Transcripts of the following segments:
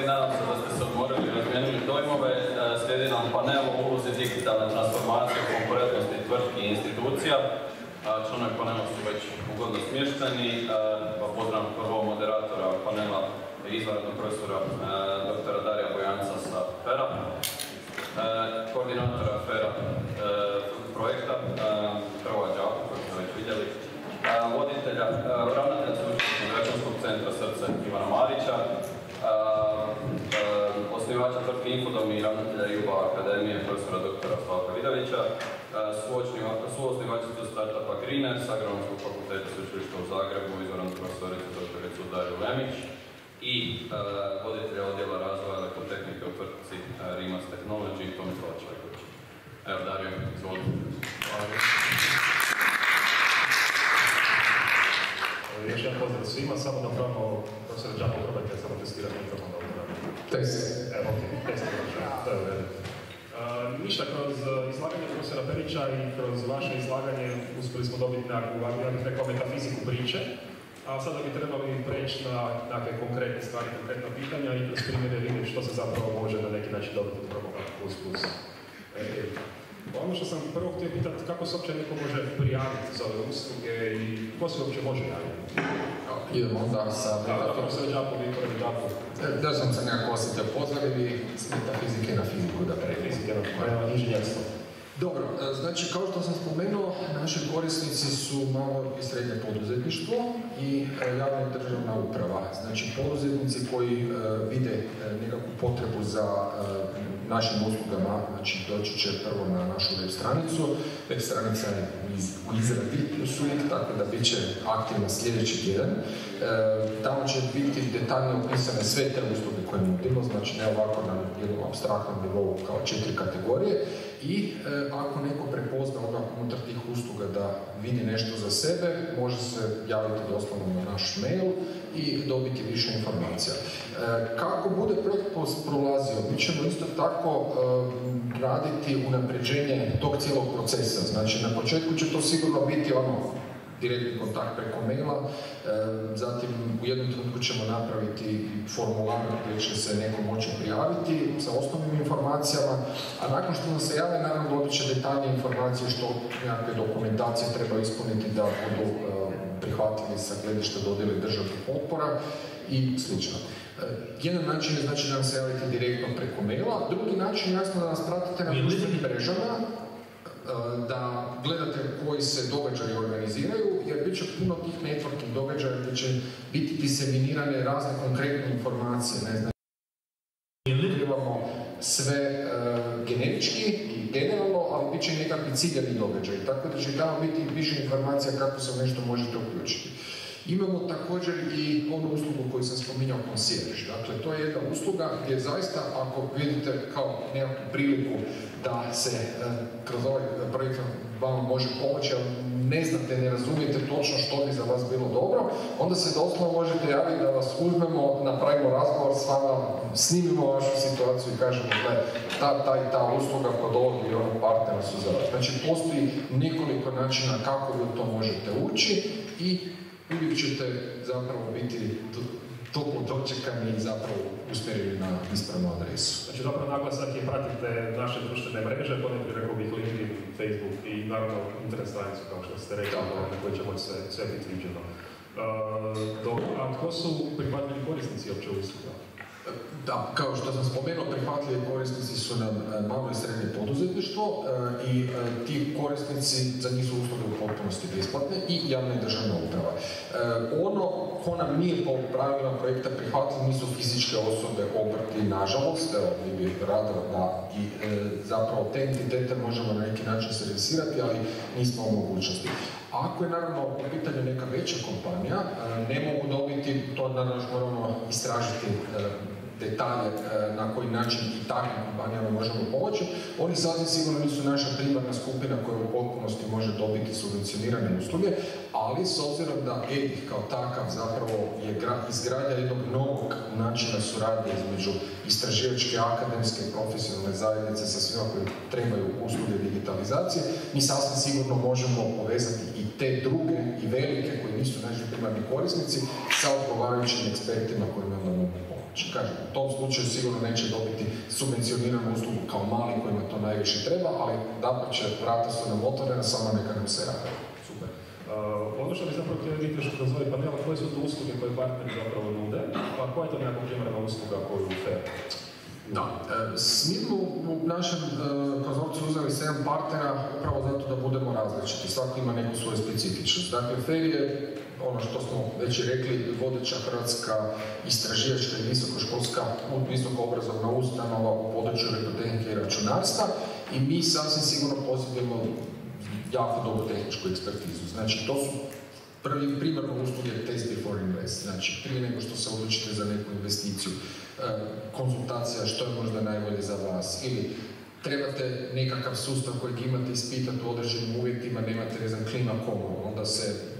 Nadam se da ste se odmorili i razmijenili dojmove. E, Slijedi nam panel o ulozi digitalne transformacije, konkurentnosti tvrtki i institucija. Članovi panela su već ugodno smješteni. E, Pa prvo moderatora panela izvanrednog profesora e, dr. Darija Bojanca sa FERA, koordinatora FERA projekta Hrvoja Đaku, koji smo već vidjeli, voditelja, ravnatelja računskog centra Srce Ivana Marića, osnivača tvrtke Infodom i ravnatelja Juba Akademije profesora dr. Slavka Vidovića, e, suosnivačicu startupa Greener s Agronomskog fakulteta Sveučilišta u Zagrebu, izvanrednu profesoricu dr. Dariju Lemić i e, voditelja odjela razvoja elektrotehnike u tvrtci e, Rimas Technology, Tomislav Čajković. Evo, Dario, izvolite. Još jedan pozdrav svima, samo da pravimo profesor Đapo probajte samo testirati mikrofon Test. Evo, ok, test to je u redu. Ništa, kroz e, izlaganje profesora Perića i kroz vaše izlaganje uspjeli smo dobiti nekakvu, ja bih rekao, metafiziku priče, a sada bi trebali preći na nekakve konkretne stvari, konkretna pitanja i kroz primjere vidjeti što se zapravo može na neki način dobiti od prvoga plus plus. E, ono što sam prvo htio pitati, kako se uopće neko može prijaviti za ove usluge i ko se uopće može javiti? Idemo onda sa Da, profesor Đapo, vi prvi Đapo, Da sam se nekako osjetio pozvali s metafizike na fiziku da pre. fizike, na inženjerstvo. Dobro, e, znači kao što sam spomenuo, naši korisnici su malo i srednje poduzetništvo i e, javna i državna uprava. Znači poduzetnici koji e, vide e, nekakvu potrebu za e, našim uslugama, znači doći će prvo na našu web stranicu. Web stranica je u izradi uvijek, tako da bit će aktivna sljedeći tjedan. E, tamo će biti detaljno opisane sve te usluge koje nudimo, znači ne ovako na jednom abstraktnom nivou kao četiri kategorije. I e, ako neko prepozna onda unutar tih usluga da vidi nešto za sebe, može se javiti doslovno na naš mail i dobiti više informacija. E, kako bude projekt prolazio, mi ćemo isto tako e, raditi unapređenje tog cijelog procesa. Znači na početku će to sigurno biti ono direktni kontakt preko maila, e, zatim u jednom trenutku ćemo napraviti formular gdje će se neko moći prijaviti sa osnovnim informacijama, a nakon što nam se jave, naravno dobit će detaljnije informacije što nekakve dokumentacije treba ispuniti da budu e, prihvatljivi sa gledišta dodjele državnih potpora i slično. E, Jedan način je znači da nam se javite direktno preko maila, drugi način jasno da nas pratite na društvenim mrežama, da gledate koji se događaji organiziraju, jer bit će puno tih networking događaja gdje će biti diseminirane razne konkretne informacije, ne znam, sve e, generički i generalno, ali bit će nekakvi ciljani događaj, tako da će tamo biti više informacija kako se nešto možete uključiti. Imamo također i onu uslugu koju sam spominjao concierge. Dakle, to je jedna usluga gdje zaista ako vidite kao nekakvu priliku da se e, kroz ovaj projekt vam može pomoći, ali ne znate, ne razumijete točno što bi za vas bilo dobro, onda se doslovno možete javiti da vas uzmemo, napravimo razgovor s vama, snimimo vašu situaciju i kažemo gle, ta, ta i ta usluga kod ovog ili onog partnera su za vas. Znači, postoji nekoliko načina kako vi to možete ući i uvijek ćete zapravo biti toplo dočekani i zapravo usmjereni na ispravnu adresu. Znači, zapravo naglasak je pratite naše društvene mreže, ponekad rekao bih LinkedIn, Facebook i naravno internet stranicu, kao što ste rekli, na kojoj će moći sve, sve biti viđeno. Uh, dobro, a tko su prihvatljivi korisnici opće usluga? Da, kao što sam spomenuo, prihvatljivi korisnici su nam e, malo i srednje poduzetništvo e, i e, ti korisnici, za njih su usluge u potpunosti besplatne i javna i državna uprava. Ono ko nam nije po pravilima projekta prihvatljiv nisu fizičke osobe, obrti, nažalost, evo, mi bi rado da i zapravo te entitete možemo na neki način servisirati, ali nismo u mogućnosti. Ako je naravno u pitanju neka veća kompanija, ne mogu dobiti, to naravno moramo istražiti detalje e, na koji način i takvim kompanijama možemo pomoći. Oni sasvim sigurno nisu naša primarna skupina koja u potpunosti može dobiti subvencionirane usluge, ali s obzirom da EDIH kao takav zapravo je gra- izgradnja jednog novog načina suradnje između istraživačke, akademske, profesionalne zajednice sa svima koji trebaju usluge digitalizacije, mi sasvim sigurno možemo povezati i te druge i velike koji nisu naši primarni korisnici sa odgovarajućim ekspertima koji nam. Znači, kažem, u tom slučaju sigurno neće dobiti subvencioniranu uslugu kao mali kojima to najviše treba, ali da će vrata su nam otvorena, samo neka nam se rade. Super. Uh, ono što bi zapravo htio vidjeti kroz ovaj panel, koje su to usluge koje partneri zapravo nude, pa koja je to nekakva primjerna usluga koju FAIR da, e, mi smo u našem e, konzorcu uzeli 7 partnera upravo zato da budemo različiti, svako ima neku svoju specifičnost. Dakle, FER je ono što smo već rekli, vodeća hrvatska istraživačka i visokoškolska visoko obrazovna ustanova u području elektrotehnike i računarstva i mi sasvim sigurno posjedujemo jako dobru tehničku ekspertizu. Znači, to su prvi primarno usluge test before invest, znači prije nego što se odlučite za neku investiciju, e, konzultacija što je možda najbolje za vas ili trebate nekakav sustav kojeg imate ispitati u određenim uvjetima, nemate ne znam klima komoru, onda se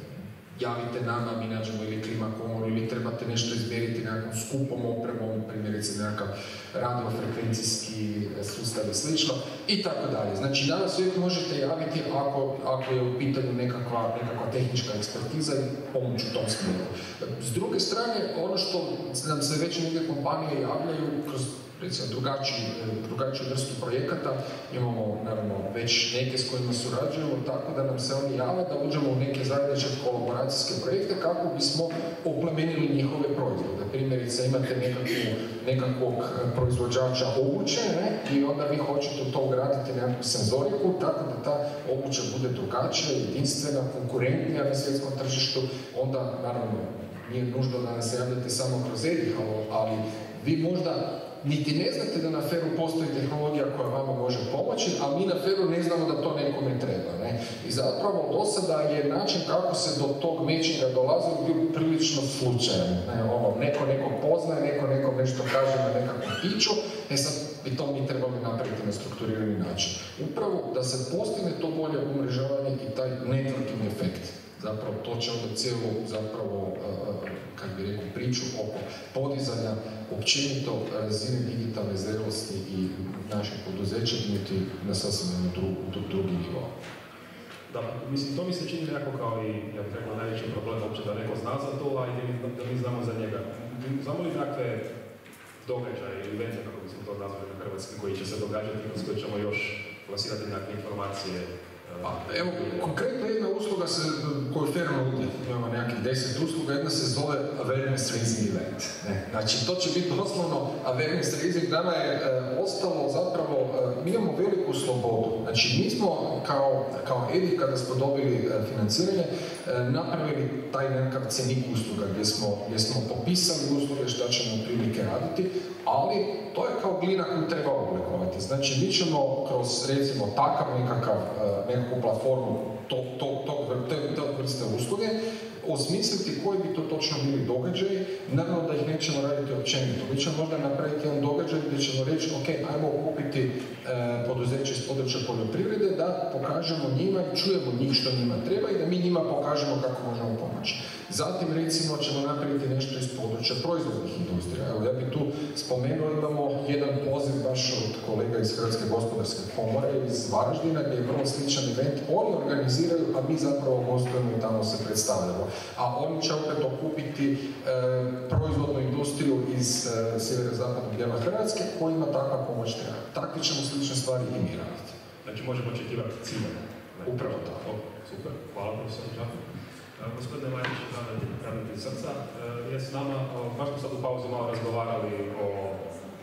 javite nama, mi nađemo ili klima komoru ili trebate nešto izmjeriti nekakvom skupom opremom, primjerice nekakav radiofrekvencijski sustav i slično i tako dalje. Znači danas uvijek možete javiti ako, ako je u pitanju nekakva, nekakva tehnička ekspertiza i pomoć u tom smjeru. S druge strane, ono što nam se već neke kompanije javljaju kroz recimo drugačiju, drugačiju vrstu projekata, imamo naravno već neke s kojima surađujemo, tako da nam se oni jave da uđemo u neke zajedničke kolaboracijske projekte kako bismo oplemenili njihove proizvode. Primjerice imate nekakvu, nekakvog proizvođača obuće ne? i onda vi hoćete to ugraditi nekakvu senzoriku tako da ta obuća bude drugačija, jedinstvena, konkurentnija na svjetskom tržištu, onda naravno nije nužno da nas javljate samo kroz edih, ali vi možda niti ne znate da na feru postoji tehnologija koja vama može pomoći, a mi na feru ne znamo da to nekome treba. Ne? I zapravo do sada je način kako se do tog mečinga dolazi bio prilično slučajan. Ne? Ono, neko neko poznaje, neko neko nešto kaže na nekakvom piću, e sad bi to mi trebali napraviti na strukturirani način. Upravo da se postigne to bolje umrežavanje i taj networking efekt zapravo to će onda cijelu zapravo, kad bi rekao, priču oko podizanja općenito razine digitalne zrelosti i naših poduzeća imati na sasvim jednu drugi nivo. Da, mislim, to mi se čini nekako kao i, ja bih rekao, najveći problem uopće da neko zna za to, a i da mi znamo za njega. Znamo li nekakve događaje ili evente, kako bismo to nazvali na hrvatski, koji će se događati, kroz koje ćemo još plasirati nekakve informacije pa, evo, konkretno jedna usluga se, koju Fair nudi, imamo nekakvih deset usluga, jedna se zove Awareness Raising Event. Ne? Znači, to će biti doslovno Awareness Raising, nama je e, ostalo zapravo, e, mi imamo veliku slobodu. Znači, mi smo kao, kao EDI, kada smo dobili e, financiranje, e, napravili taj nekakav cenik usluga, gdje smo, gdje smo popisali usluge šta ćemo prilike raditi, ali to je kao glina koju treba oblikovati. Znači, mi ćemo kroz, recimo, takav nekakav, e, nekakvu platformu tog, to, to, to, vrste usluge, osmisliti koji bi to točno bili događaji, naravno da ih nećemo raditi općenito. Mi ćemo možda napraviti jedan događaj gdje ćemo reći, ok, ajmo okupiti e, poduzeće iz područja poljoprivrede, da pokažemo njima i čujemo njih što njima treba i da mi njima pokažemo kako možemo pomoći. Zatim recimo ćemo napraviti nešto iz područja proizvodnih industrija. Evo ja bih tu spomenuo, imamo jedan poziv baš od kolega iz Hrvatske gospodarske komore iz Varaždina gdje je vrlo sličan event. Oni organiziraju, a mi zapravo gostujemo i tamo se predstavljamo. A oni će opet okupiti e, proizvodnu industriju iz e, sjeverozapadnog dijela Hrvatske kojima takva pomoć treba. Takve ćemo slične stvari i mi raditi. Znači možemo očekivati ciljene. Upravo tako. Super, hvala profesor Gospodine Marić, ravnatelj srca, je s nama, baš smo sad u pauzi malo razgovarali o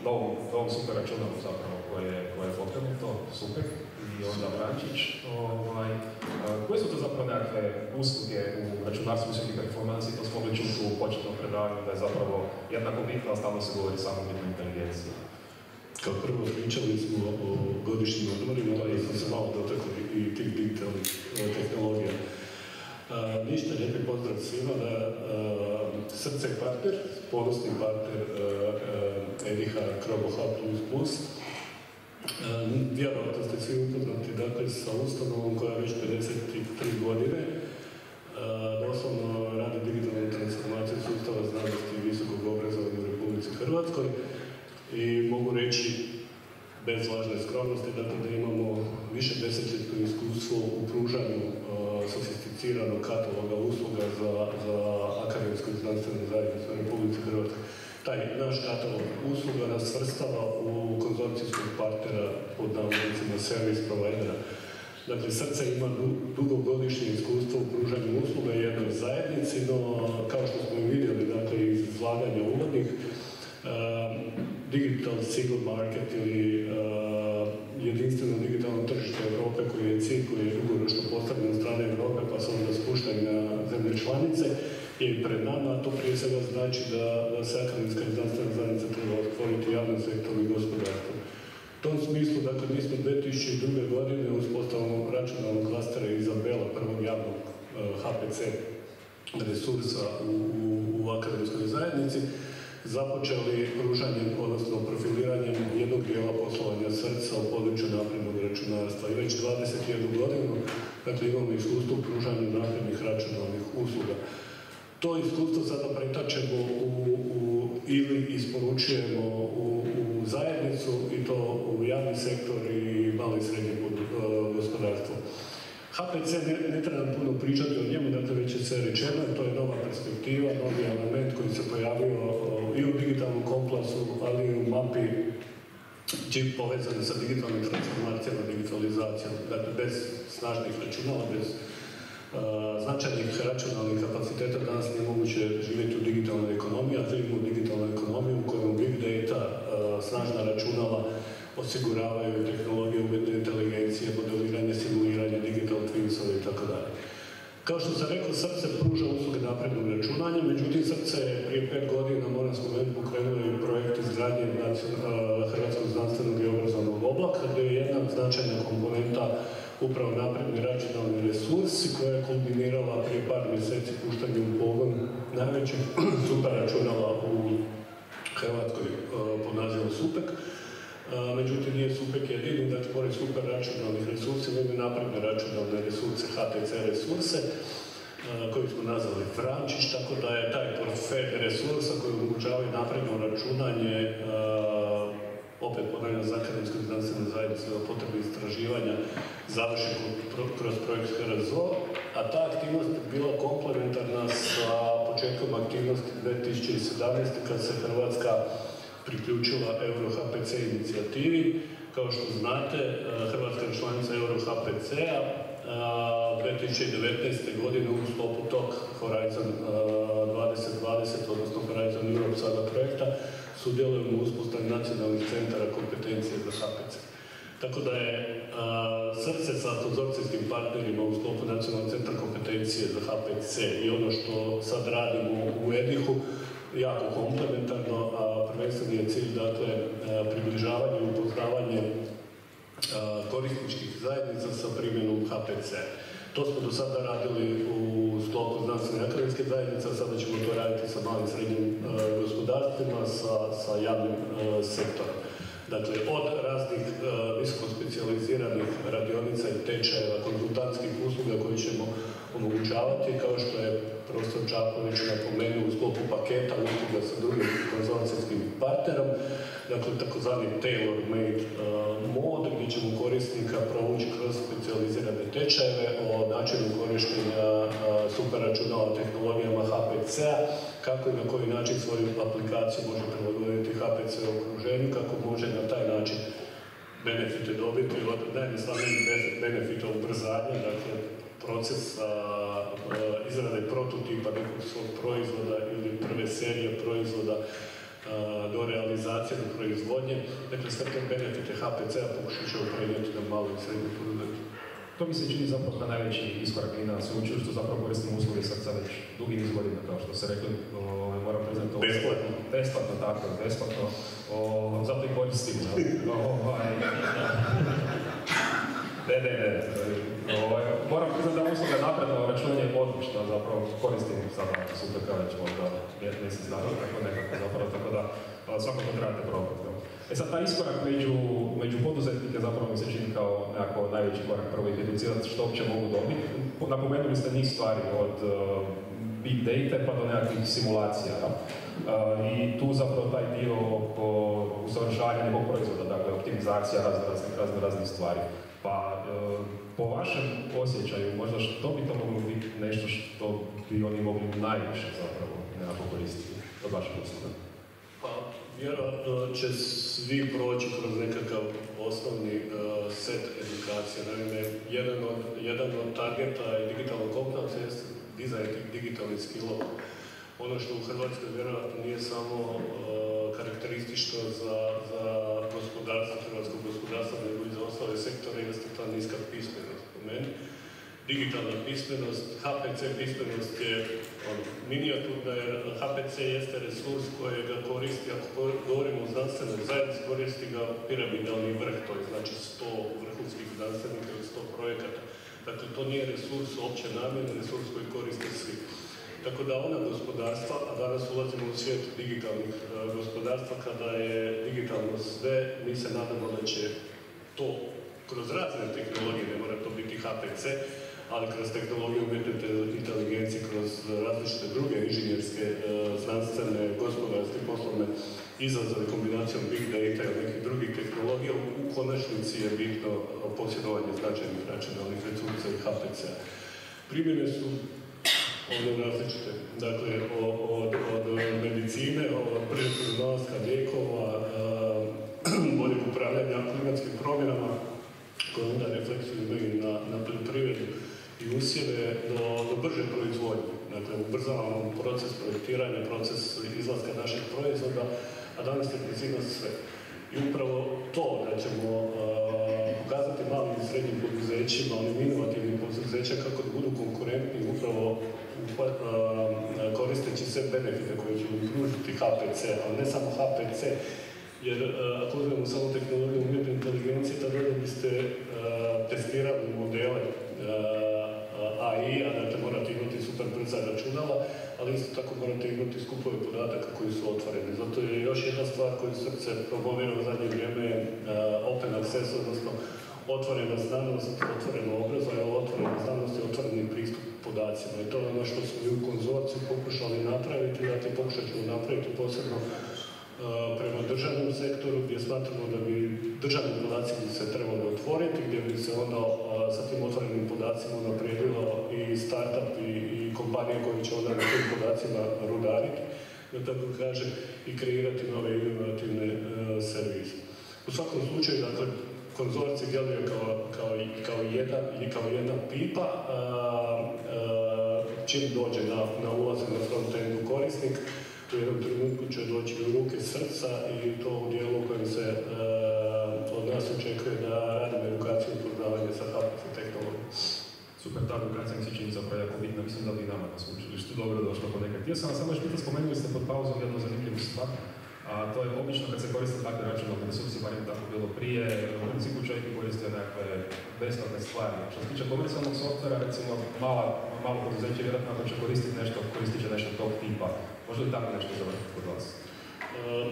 novom, novom super računaru zapravo koje, koje je pokrenuto, super, onda Vrančić. Ovaj, koje su to zapravo nekakve usluge u računarstvu visokih performansi, to smo mogli čuti u početnom predavanju da je zapravo jednako bitno, a stalno se govori samo o inteligenciji. Kao prvo pričali smo o godišnjim odmorima, da sam se malo dotakli i tih digitalnih tehnologija. Ništa lijepi pozdrav svima da Srce partner, ponosni partner Kroboha Plus Plus. Vjerojatno ste svi upoznati dakle, sa ustanovom koja već 53 godine doslovno radi digitalnu transformaciju sustava znanosti i visokog obrazovanja u Republici Hrvatskoj i mogu reći bez lažne skromnosti, dakle da imamo više desetljetno iskustvo u pružanju sofisticiranog kataloga usluga za, za akademsku i znanstvenu zajednicu u Republici Hrvatskoj. Taj naš katalog usluga nas svrstava u konzorcijskog partnera pod navodnicima servis provajdera. Dakle, srce ima dugogodišnje iskustvo u pružanju usluga jednoj zajednici, no kao što smo vidjeli dakle, iz izlaganja uvodnih, digital single market ili jedinstveno digitalno tržište Europe koji je cilj koji je dugoročno postavljen od strane Europe pa se onda spušten na zemlje članice je pred nama, to prije svega znači da, da i znanstvena zajednica treba otvoriti javnom sektoru i gospodarstvu. U tom smislu, dakle, mi smo 2002. godine uspostavom računalnog klastera Izabela, prvog javnog eh, HPC resursa u, u, u akademskoj zajednici, započeli pružanjem, odnosno profiliranjem jednog dijela poslovanja srca u području naprednog računarstva i već 21 godinu dakle, imamo iskustvo pružanju naprednih računalnih usluga. To iskustvo sada pretačemo u, ili isporučujemo u, zajednicu i to u javni sektor i malo i srednje gospodarstvo. HPC ne, ne treba puno pričati o njemu, dakle već je sve rečeno, to je nova perspektiva, novi element koji se pojavio i u digitalnom komplasu, ali i u mapi čip povezani sa digitalnim transformacijama, digitalizacijom, dakle bez snažnih računala, bez značajnih računalnih kapaciteta danas nije moguće živjeti u digitalnoj ekonomiji, a živimo u digitalnoj ekonomiji u kojoj big data, snažna računala osiguravaju tehnologije umjetne inteligencije, modeliranje, simuliranje, digital twinsove i tako dalje. Kao što sam rekao, srce pruža usluge naprednog računanja, međutim srce je prije pet godina, moram spomenuti, pokrenuo i projekt izgradnje Hrvatskog znanstvenog i obrazovnog oblaka, gdje je jedna značajna komponenta upravo napredni računalni resursi koja je kombinirala prije par mjeseci puštanje u pogon najvećih super računala u Hrvatskoj e, pod nazivom SUPEK. E, međutim, nije SUPEK jedini, dakle, pored super računalnih resursa, imamo napredne računalne resurse, HTC resurse, e, koji smo nazvali Frančić, tako da je taj portfelj resursa koji omogućavaju napredno računanje opet ponavljam za akademsku i znanstvenu zajednicu za potrebe istraživanja završen kroz projekt HRZO, a ta aktivnost je bila komplementarna sa početkom aktivnosti 2017. kad se Hrvatska priključila EuroHPC inicijativi. Kao što znate, Hrvatska je članica EuroHPC-a, 2019. godine u sklopu tog Horizon 2020, odnosno Horizon Europe sada projekta, sudjelujemo u uspostavi nacionalnih centara kompetencije za HPC. Tako da je srce sa konzorcijskim partnerima u sklopu nacionalnog centra kompetencije za HPC i ono što sad radimo u Edihu jako komplementarno, a prvenstveni je cilj dakle približavanje i upoznavanje korisničkih zajednica sa primjenom HPC. To smo do sada radili u sklopu znanstvene akademske zajednice, a sada ćemo to raditi sa malim srednjim e, gospodarstvima, sa, sa javnim e, sektorom. Dakle, od raznih e, visoko specijaliziranih radionica i tečajeva, konzultantskih usluga koje ćemo omogućavati, kao što je profesor Čaković napomenuo u sklopu paketa usluga sa drugim konzorcijskim partnerom, dakle takozvani tailor-made uh, mod gdje ćemo korisnika provući kroz specializirane tečajeve o načinu korištenja uh, superračunala tehnologijama HPC-a, kako i na koji način svoju aplikaciju može prilagoditi HPC u okruženju, kako može na taj način benefite dobiti od najjednostavnijih benefita ubrzanja, dakle procesa uh, izrade prototipa nekog svog proizvoda ili prve serije proizvoda do realizacije, do proizvodnje. Dakle, sve te benefite HPC-a pokušat ćemo prenijeti na malo i srednje poduzetnike. To mi se čini zapravo da najveći iskorak i na sveučilištu, zapravo koristimo usluge srca već dugi niz godina, kao što ste rekli, o, moram priznati ovo. Besplatno. Besplatno, tako, besplatno. O, zato i koristimo. Ne, ne, ne. Ovaj, moram priznati da usluga napredno računanje je odlična, zapravo koristim sada super već možda mjesec dana, tako nekako zapravo, tako da svakako trebate probati. E sad, taj iskorak među, među poduzetnike zapravo mi se čini kao nekako najveći korak prvo ih educirati što uopće mogu dobiti. Napomenuli ste njih stvari od uh, big data pa do nekakvih simulacija. Uh, I tu zapravo taj dio oko usavršavanja nekog proizvoda, dakle optimizacija raznih, razne raznih stvari. Pa uh, po vašem osjećaju, možda što bi to moglo biti nešto što bi oni mogli najviše zapravo nekako koristiti od vašeg usluga? Vjerojatno će svi proći kroz nekakav osnovni uh, set edukacija. Naime, jedan od, jedan od targeta i digitalnog komplexa je dizajn digitalnih skillova. Ono što u Hrvatskoj vjerojatno nije samo uh, karakteristično za, za gospodarstvo, i za ostale sektore, jeste ta niska pismenost po meni digitalna pismenost, HPC pismenost je ono, minijaturna, jer HPC jeste resurs kojega koristi, ako govorimo o znanstvenoj zajednici, koristi ga piramidalni vrh, to je znači 100 vrhunskih znanstvenika ili 100 projekata. Dakle, to nije resurs opće namjene, resurs koji koriste svi. Tako da ona gospodarstva, a danas ulazimo u svijet digitalnih uh, gospodarstva, kada je digitalno sve, mi se nadamo da će to kroz razne tehnologije, ne mora to biti HPC, ali kroz tehnologiju umjetne inteligencije, kroz različite druge inženjerske, e, znanstvene, gospodarske, poslovne izazove kombinacijom big data i nekih drugih tehnologija, u konačnici je bitno posjedovanje značajnih računalnih resursa i HPC-a. Primjene su ono različite, dakle od, od, medicine, od pronalaska lijekova, e, boljeg upravljanja klimatskim promjenama, koje onda refleksiju imaju na, na poljoprivredu, i usjeve do, do brže proizvodnje. Dakle, ubrzavamo proces projektiranja, proces izlaska naših proizvoda, a danas je sve. I upravo to da ćemo pokazati malim i srednjim poduzećima, onim inovativnim poduzećima kako da budu konkurentni upravo koristeći sve benefite koje će im pružiti HPC, ali ne samo HPC, jer uh, ako uzmemo samo tehnologiju umjetne inteligencije, tada da biste testirali modele AI, a dakle morate imati super brza računala, ali isto tako morate imati skupove podataka koji su otvoreni. Zato je još jedna stvar koju srce promovira u zadnje vrijeme open access, odnosno otvorena znanost, otvoreno obrazovanje, otvorena znanost i otvoreni pristup podacima. I to je ono što smo i u konzorciju pokušali napraviti, dakle pokušat ćemo napraviti posebno prema državnom sektoru gdje smatramo da bi državni podaci se trebali otvoriti, gdje bi se onda sa tim otvorenim podacima naprijedilo i startup i, i kompanije koje će onda na tim podacima rudariti, da tako kaže, i kreirati nove inovativne uh, servise. U svakom slučaju, dakle, konzorci djeluje kao, kao, kao, jedna, kao jedna pipa, a, čim dođe na, na na front-endu korisnik, u jednom trenutku će doći u ruke srca i to u dijelu u kojem se uh, od nas očekuje da radimo edukaciju i poznavanje sa HPC tehnologijom. Super, ta edukacija mi se čini zapravo jako bitna, mislim da bi nama na sveučilištu dobro došlo ponekad. Htio sam vas samo još pitati, spomenuli ste pod pauzom jednu zanimljivu stvar, a to je obično kad se koriste takve računalne resursi, bar je tako bilo prije, u principu čovjek koristio nekakve besplatne stvari. Što se tiče komercijalnog softvera, recimo mala, malo poduzeće vjerojatno ako će koristiti nešto, koristit će nešto tog tipa. Možda li tako nešto završiti kod vas? Um,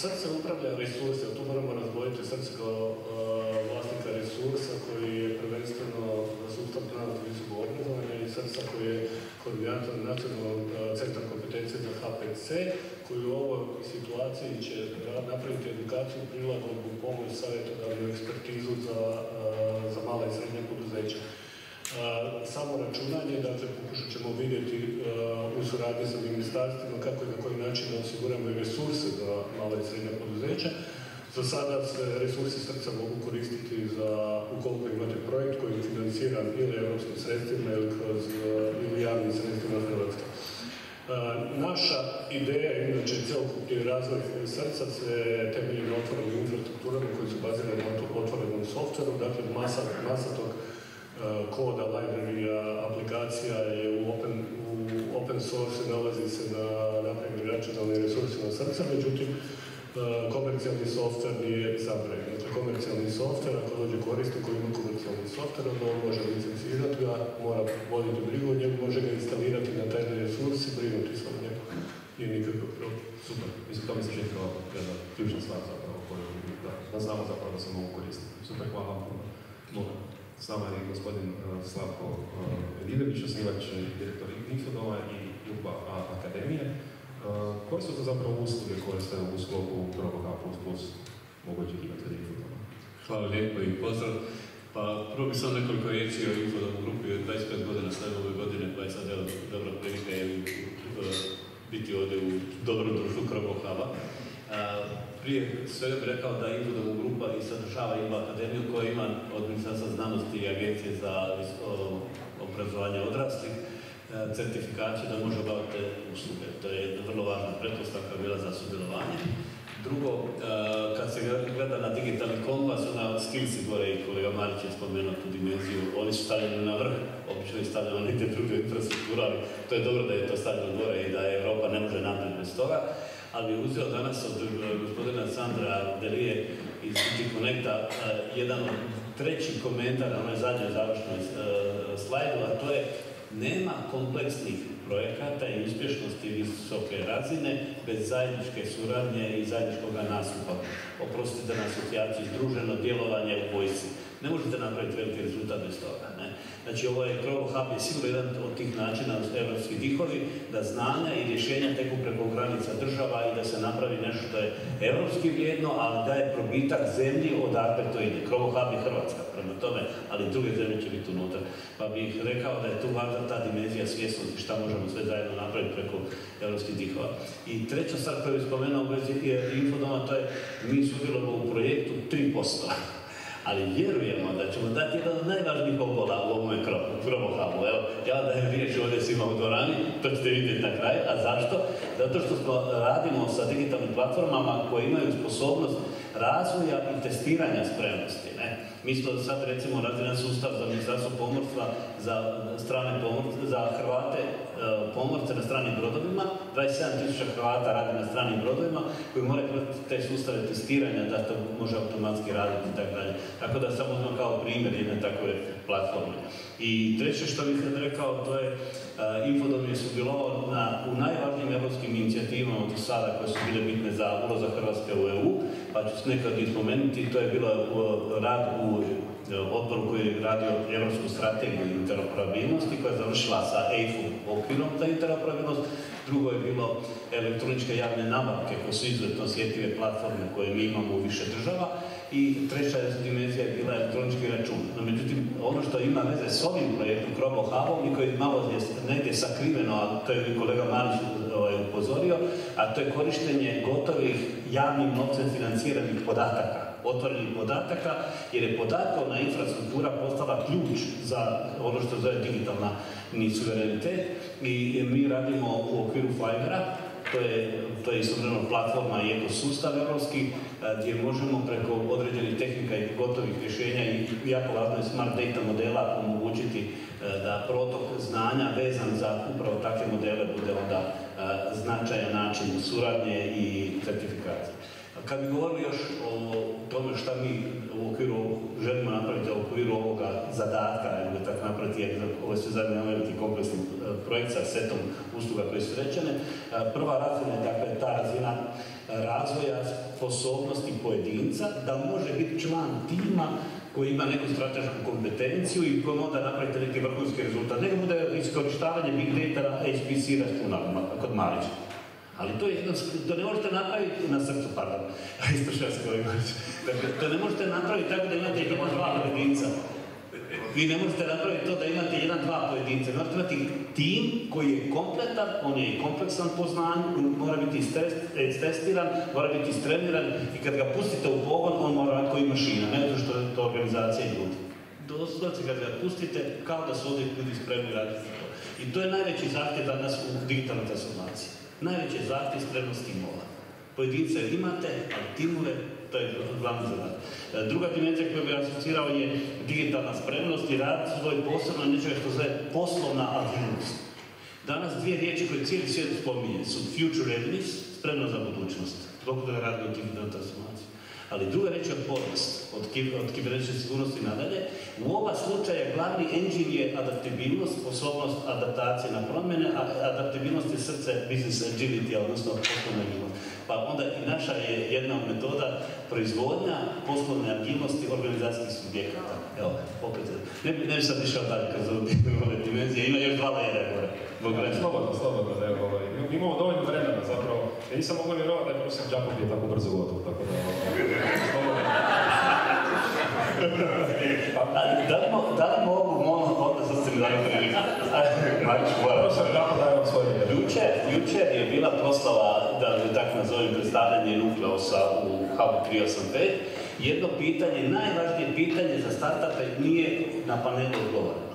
srce upravlja resurse, tu moramo razvojiti srce kao uh, vlasnika resursa koji je prvenstveno sustav znanosti visokog obrazovanja i srca koji je koordinator nacionalnog uh, centra kompetencije za HPC, koji u ovoj situaciji će napraviti edukaciju, prilagodbu, pomoć, savjetodavnu ekspertizu za, uh, za mala i srednja poduzeća samo računanje, dakle pokušat ćemo vidjeti u suradnji sa ministarstvima kako i na koji način da osiguramo i resurse za mala i srednja poduzeća. Za sada se resursi srca mogu koristiti za, ukoliko imate projekt koji je financiran ili europskim sredstvima ili kroz ili javnim sredstvima Hrvatske. Naša ideja, inače celokupni razvoj srca se temelji na otvorenim infrastrukturama koji su bazirani na otvorenom softveru, dakle masa, masa tog koda, library aplikacija je u open, u open source nalazi se na naprimjer računalnim resursima srca, međutim komercijalni software nije zabranjen. Dakle, komercijalni software, ako dođe korisnik koji ima komercijalni software, onda on može licencirati ga, mora voditi brigu o njemu, može ga instalirati na taj resurs i brinuti se o njemu. Nije nikakav problem. Super. Mislim, to mi se čini kao jedna ključna stvar zapravo koju da, da znamo zapravo da se mogu koristiti. Super, hvala vam puno. S nama je gospodin uh, Slavko uh, Edidović, osnivač i direktor Infodoma i Juba Akademije. Koje su to zapravo usluge koje ste u sklopu prvog A++ mogu očekivati od Infodoma? Hvala lijepo i pozdrav. Pa prvo bih samo nekoliko riječi o Infodomu grupi, od 25 godina sve ove godine, pa je sad evo dobra prilika i biti ovdje u dobrom društvu Krobohaba. Prije svega bih rekao da Infodom grupa i sadržava ima akademiju koja ima od Ministarstva znanosti i Agencije za obrazovanje odraslih certifikaciju da može obaviti usluge. To je jedna vrlo važna pretpostavka bila za sudjelovanje. Drugo, kad se gleda na digitalni kompas, ona skillsi gore i kolega Marić je spomenuo tu dimenziju, oni su stavljeni na vrh, obično je stavljeno neke druge infrastrukture, ali to je dobro da je to stavljeno gore i da Europa ne može naprijed bez toga ali bi uzeo danas od eh, gospodina Sandra Delije iz Connecta jedan treći komentar na onoj zadnjoj završnoj slajdu, a to je nema kompleksnih projekata i uspješnosti visoke razine bez zajedničke suradnje i zajedničkog nastupa. Oprostite na asocijaciju združeno djelovanje u vojsci. Ne možete napraviti veliki rezultat bez toga. Ne? Znači ovo je Krovo Hub je sigurno jedan od tih načina evropski dihovi da znanja i rješenja teku preko granica država i da se napravi nešto što je evropski vrijedno, ali da je probitak zemlji odakle to ide. Krovo Hub je Hrvatska tome, ali druge zemlje će biti unutra. Pa bih rekao da je tu važna ta dimenzija svjesnosti šta možemo sve zajedno napraviti preko evropskih dihova. I treća stvar koju je spomenuo u vezi infodoma, to je mi sudjelujemo u projektu 3% ali vjerujemo da ćemo dati jedan od najvažnijih obola u ovome kromohabu. Evo, ja dajem riječ ovdje svima u dvorani, to ćete vidjeti na kraju. A zašto? Zato što radimo sa digitalnim platformama koje imaju sposobnost razvoja i testiranja spremnosti. Mi smo sad recimo razvijen sustav za ministarstvo pomorstva za strane pomorce, za Hrvate pomorce na stranim brodovima. 27.000 Hrvata radi na stranim brodovima koji moraju imati te sustave testiranja da to može automatski raditi i tako dalje. Tako da sam uzmem kao primjer jedne takve platforme. I treće što bih rekao, to je uh, Infodom je sudjelovao u najvažnijim europskim inicijativama do sada koje su bile bitne za ulazak Hrvatske u EU, pa ću nekad ih spomenuti, to je bilo rad u e, odboru koji je radio Europsku strategiju interoperabilnosti koja je završila sa EIF-u okvirom za interoperabilnost. Drugo je bilo elektroničke javne nabavke koje su izuzetno osjetljive platforme koje mi imamo u više država i treća dimenzija je bila elektronički račun. No, međutim, ono što ima veze s ovim projektom Krobo Hubom i koji malo je negdje sakriveno, a to je kolega Marić ovaj, upozorio, a to je korištenje gotovih javnim novcem financiranih podataka otvorenih podataka, jer je podatkovna infrastruktura postala ključ za ono što zove digitalna suverenitet i mi radimo u okviru Fibera to je, to je platforma i ekosustav evropski gdje možemo preko određenih tehnika i gotovih rješenja i jako važno je smart data modela omogućiti da protok znanja vezan za upravo takve modele bude onda značajan način suradnje i certifikacije. Kad bi govorili još o tome šta mi u okviru želimo napraviti u okviru ovoga zadatka, ili tako napraviti, jer ovo je sve zajedno kompleksni e, projekt sa setom usluga koje su rečene. E, prva razina je dakle ta razina razvoja sposobnosti pojedinca da može biti član tima koji ima neku stratešku kompetenciju i koji onda napraviti neki vrhunski rezultat. Nego bude iskorištavanje big data HPC računalima kod Marića. Ali to je to ne možete napraviti na srcu, pardon, ispričao se Dakle, to ne možete napraviti tako da imate jedan, dva pojedinca. Vi ne možete napraviti to da imate jedan, dva pojedinca. Morate imati tim koji je kompletan, on je kompleksan po znanju, mora biti testiran, mora biti istreniran i kad ga pustite u pogon, on mora raditi koji mašina, ne zato što je to organizacija ljudi. Doslovce kad ga pustite, kao da su ovdje ljudi spremni raditi to. I to je najveći zahtjev danas u digitalnoj transformaciji. Najveće zahtjev spremnost timova. Pojedince imate, ali timove, to je glavni zadatak. E, druga dimenzija koju bih asocirao je digitalna spremnost i rad svoj posebno nečega što zove poslovna agilnost. Danas dvije riječi koje cijeli svijet spominje su future readiness, spremnost za budućnost. Zbog toga radi o digitalnoj transformaciji ali druga reč je otpornost od, od kibernetičke sigurnosti nadalje. U oba slučaja glavni engine je adaptibilnost, sposobnost adaptacije na promjene, a adaptibilnost je srce business agility, odnosno poslovna. Pa onda i naša je jedna metoda proizvodnja poslovne agilnosti organizacijskih subjekata. Evo, opet, ne bi, ne bi sad išao dalje kroz ove dimenzije, ima još dva lajera gore. Slobodno, slobodno, da ovaj, mi imamo dovoljno vremena zapravo. Ja nisam mogao vjerovati da je profesor Đakov je tako brzo gotov, tako da... Ovaj, da li, mogu, mogu, onda sad se mi daju priliku. Profesor Đakov jučer, je bila proslava, da tako nazovem, predstavljanje nukleosa u Hub 385. Jedno pitanje, najvažnije pitanje za startupe nije na panelu odgovoreno.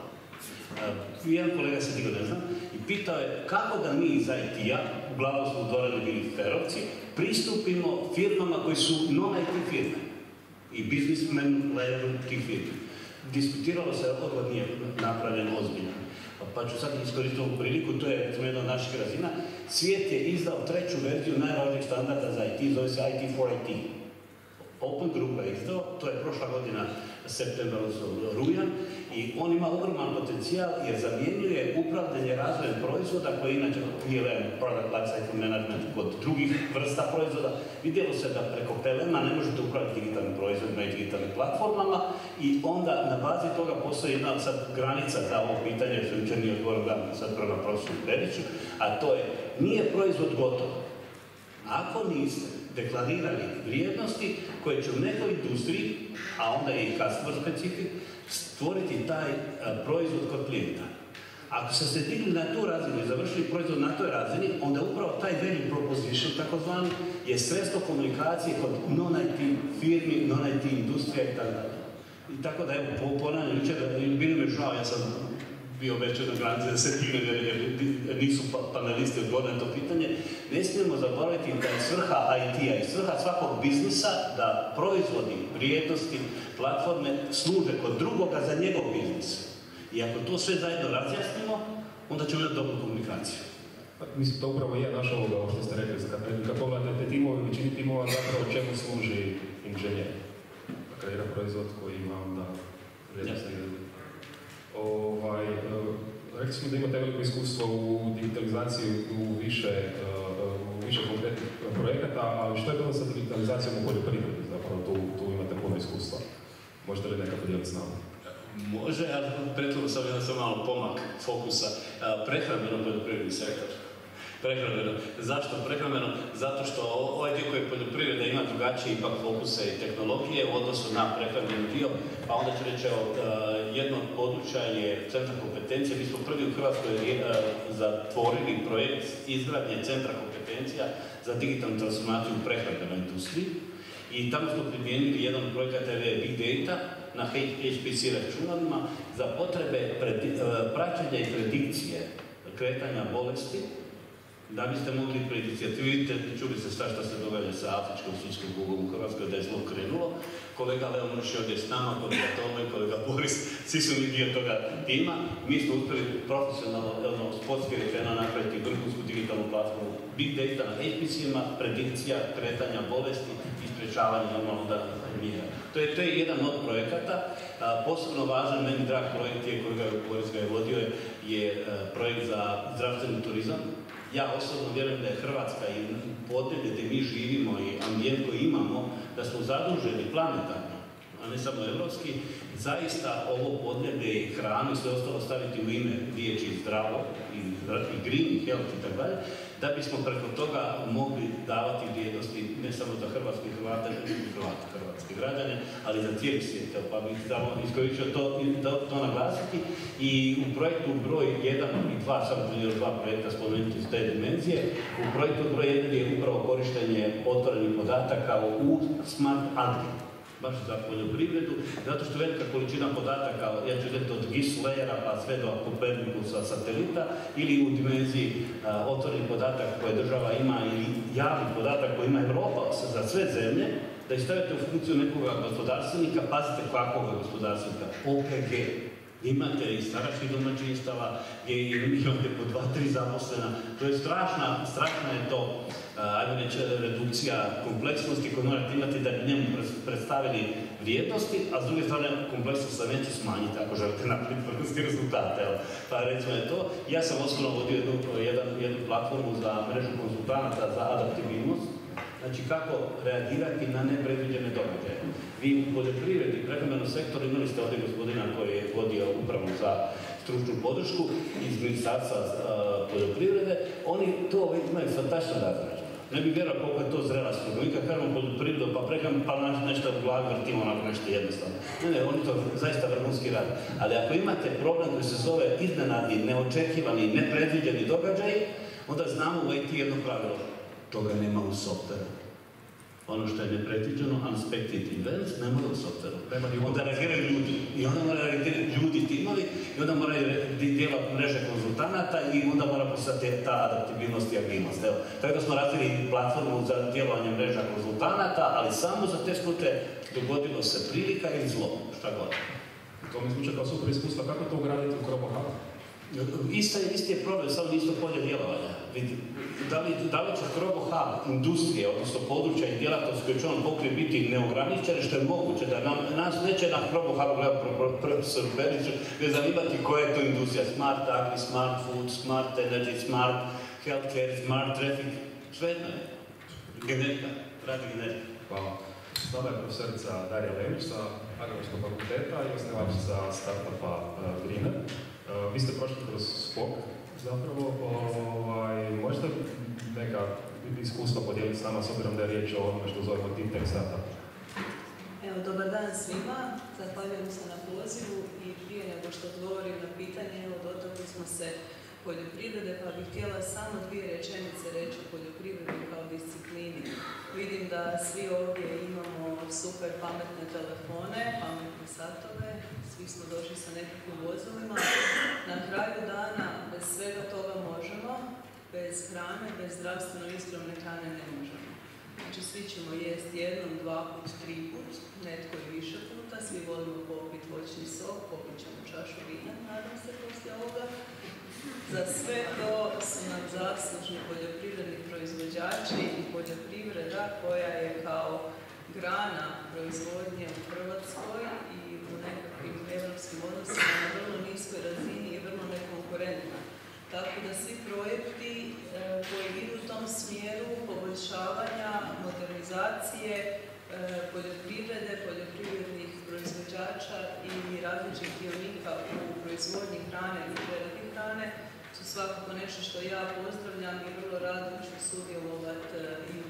Uh, jedan kolega se digao, ne znam, i pitao je kako da mi iz IT-a, uglavnom smo doleli bili ferovci, pristupimo firmama koji su non-IT firme i level tih firmi. Diskutiralo se, odgovor nije napravljen ozbiljno. Pa ću sad iskoristiti ovu priliku, to je recimo jedna od naših razina. Svijet je izdao treću verziju najvažnijih standarda za IT, zove se IT for IT. Open Group je izdao, to je prošla godina september, odnosno rujan, i on ima ogroman potencijal jer zamjenjuje upravljanje razvojem proizvoda koje inače PLM, Product Lifecycle Management, kod drugih vrsta proizvoda. Vidjelo se da preko PLM-a ne možete upraviti digitalnim proizvodima i digitalnim platformama i onda na bazi toga postoji jedna sad granica za ovo pitanje, što jučer nije odgovorio sad prema profesoru Periću, a to je, nije proizvod gotov. Ako niste deklarirali vrijednosti koje će u nekoj industriji, a onda i customer specific, stvoriti taj a, proizvod kod klijenta. Ako ste se digli na tu razinu i završili proizvod na toj razini, onda upravo taj value proposition, takozvani, je sredstvo komunikacije kod non-IT firmi, non-IT industrija i. I tako da, evo, ponavljam, jučer, bilo mi žao, ja sam bio već da se digne jer nisu pa, panelisti odgovorili na to pitanje, ne smijemo zaboraviti da je svrha IT-a i svrha svakog biznisa da proizvodi vrijednosti platforme služe kod drugoga za njegov biznis. I ako to sve zajedno razjasnimo, onda ćemo imati dobru komunikaciju. Pa, mislim, to upravo je naša uloga, ovo što ste rekli. Kad, pogledate timove, većini timova zapravo čemu služi inženjer. Da kreira proizvod koji ima onda vrijednosti Ovaj, e, rekli smo da imate veliko iskustvo u digitalizaciji u više, e, više konkretnih projekata, ali što je bilo sa digitalizacijom u poljoprivredi? Zapravo tu, tu imate puno iskustva. Možete li nekako podijeliti s nama? Može, ja prethodno sam jedan sam malo pomak fokusa. E, prehrambeno poljoprivredni sektor prehrambeno. Zašto prehrambeno? Zato što ovaj dio koji je poljoprivreda ima drugačije ipak fokuse i tehnologije u odnosu na prehrambeni dio, pa onda ću reći, evo, e, jedno od područja je centar kompetencije. Mi smo prvi u Hrvatskoj e, zatvorili projekt izgradnje centra kompetencija za digitalnu transformaciju u prehrambenoj industriji. I tamo smo primijenili jedan od projekata je Big Data na HPC računalima za potrebe e, praćenja i predikcije kretanja bolesti da biste mogli predicirati. Vidite, čuli ste šta što se događa sa afričkom svičkom kugom u Hrvatskoj, da je zlo krenulo. Kolega Leo Mrš je ovdje s nama, kolega Tome, kolega Boris, svi su mi dio toga tima. Mi smo uspjeli profesionalno, ono, sportski rečeno napraviti vrhunsku digitalnu platformu Big Data na HPC-ima, predikcija kretanja bolesti i sprečavanje normalno da mira. To je, to je jedan od projekata. A, posebno važan, meni drag projekt je, kolega Boris ga je vodio, je projekt za zdravstveni turizam ja osobno vjerujem da je Hrvatska i podneblje gdje mi živimo i ambijent koji imamo, da smo zaduženi planetarno, a ne samo evropski, zaista ovo podneblje i hranu i sve ostalo staviti u ime riječi zdravo i, i green, health i tako dalje, da bismo preko toga mogli davati vrijednosti ne samo za hrvatske Hrvate, nego i Hrvate, hrvatske građane, ali za cijeli svijet. Pa bih samo iskoristio to, to, to naglasiti. I u projektu broj 1 i 2, sam još dva projekta spomenuti iz te dimenzije, u projektu broj 1 je upravo korištenje otvorenih podataka u Smart Agri baš za poljoprivredu, zato što velika količina podataka, ja ću reći od GIS layera pa sve do Kopernikusa satelita ili u dimenziji otvorenih podataka koje država ima ili javnih podataka koje ima Europa za sve zemlje, da ih stavite u funkciju nekoga gospodarstvenika, pazite kakvog gospodarstvenika, OPG, Imate i staračkih domaćinstava gdje imate po dva, tri zaposlena. To je strašna, strašna je to, ajmo reći, redukcija kompleksnosti koju morate imati da bi njemu predstavili vrijednosti, a s druge strane kompleksnost se neće smanjiti ako želite napraviti vrhunski rezultate. Pa recimo je to. Ja sam osobno vodio jednu, jednu platformu za mrežu konsultanata za adaptibilnost, Znači kako reagirati na nepredviđene događaje. Vi u poljoprivredi, prehrambenom sektoru imali ste ovdje gospodina koji je vodio upravo za stručnu podršku iz Ministarstva poljoprivrede. Oni to imaju fantastično razrađeno. Ne bi vjerao koliko je to zrela struka. Mi kad kažemo poljoprivredu, pa prekam, pa nešto u glavi vrtimo onako nešto jednostavno. Ne, ne, oni to zaista vrhunski rade. Ali ako imate problem koji se zove iznenadni, neočekivani, nepredviđeni događaji, onda znamo uvesti jedno pravilo. Toga nema u softveru. Ono što je nepredviđeno, unexpected events, ne mora u softveru. Onda reagiraju ljudi. I onda moraju reagirati ljudi timovi i onda moraju djelovati mreže konzultanata i onda mora postati ta adaptibilnost i agilnost. Evo, tako da smo razvili platformu za djelovanje mreža konzultanata, ali samo za te slučaje dogodilo se prilika ili zlo, šta god. To mi zvuče kao super iskustva. Kako to ugraditi u je, isti je problem, samo isto polje djelovanja. Da li, da li će Crobo Hub industrije, odnosno područja i djelatnosti koje će on pokrije biti neograničene, što je moguće, da nam, nas neće na Crobo Hub gledati profesor Periću, ne zanimati koja je to industrija, smart agri, smart food, smart energy, smart healthcare, smart traffic, sve jedno je. Genetika, radi genetika. Hvala. S nama je profesorica Darija Lemić sa Agronomskog fakulteta i osnivačica startupa uh, Greener. Uh, vi ste prošli kroz skok zapravo. Ovaj, možete neka iskustva podijeliti s nama s obzirom da je riječ o onome što zovemo Tech Startup? Evo, dobar dan svima. Zahvaljujem se na pozivu i prije nego što odgovorim na pitanje, evo, dotakli smo se poljoprivrede, pa bih htjela samo dvije rečenice reći o poljoprivredi kao disciplini. Vidim da svi ovdje imamo super pametne telefone, pametne satove, svi smo došli sa nekakvim vozilima. Na kraju dana bez svega toga možemo, bez hrane, bez zdravstveno ispravne hrane ne možemo. Znači svi ćemo jesti jednom, dva put, tri put, netko i više puta, svi volimo popit voćni sok, popit ćemo čašu vina, nadam se poslije ovoga. Za sve to su nam zaslužni poljoprivredni proizvođači i poljoprivreda koja je kao grana proizvodnje u Hrvatskoj evropskim odnosima na vrlo niskoj razini i vrlo nekonkurentna. Tako da svi projekti e, koji idu u tom smjeru poboljšavanja, modernizacije, e, poljoprivrede, poljoprivrednih proizvođača i različitih dionika u proizvodnji hrane i preradi hrane su svakako nešto što ja pozdravljam i vrlo rado ću sudjelovati e, i.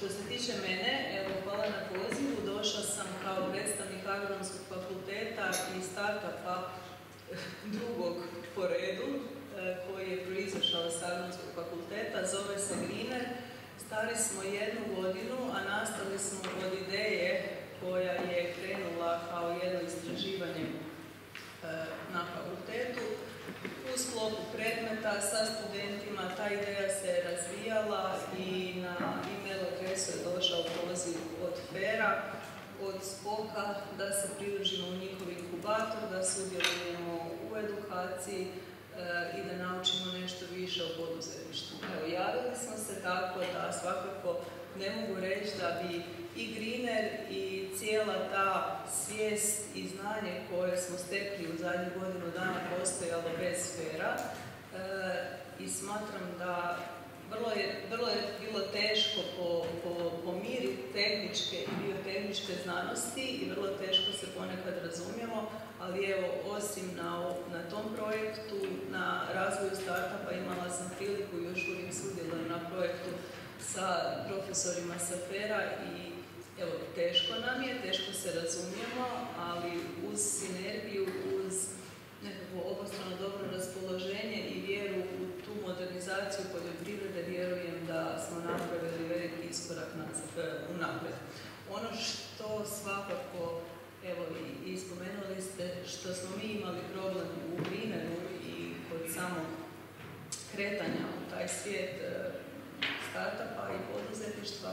Što se tiče mene, evo hvala na pozivu, došla sam kao predstavnik agronomskog fakulteta i startupa drugog po redu e, koji je proizašao sa agronomskog fakulteta, zove se Greener. Stari smo jednu godinu, a nastali smo od ideje koja je krenula kao jedno istraživanje e, na fakultetu. U sklopu predmeta sa studentima ta ideja se razvijala i na e-mail adresu je došao poziv od FERA, od SPOKA da se pridružimo u njihov inkubator, da sudjelujemo u edukaciji e, i da naučimo nešto više o poduzetništvu. Evo, javili smo se tako da svakako ne mogu reći da bi i Greener i cijela ta svijest i znanje koje smo stekli u zadnjih godinu dana postojalo bez sfera e, i smatram da vrlo je, vrlo je bilo teško po, po, pomiriti tehničke i biotehničke znanosti i vrlo teško se ponekad razumijemo, ali evo, osim na, na tom projektu, na razvoju startupa imala sam priliku još uvijek sudjelujem na projektu sa profesorima Safera i evo, teško nam je, teško se razumijemo, ali uz sinergiju, uz nekakvo obostrano dobro raspoloženje i vjeru u tu modernizaciju poljoprivrede, vjerujem da smo napravili veliki iskorak unaprijed. Ono što svakako, evo i, spomenuli ste, što smo mi imali problem u Greeneru i kod samog kretanja u taj svijet startupa i poduzetništva,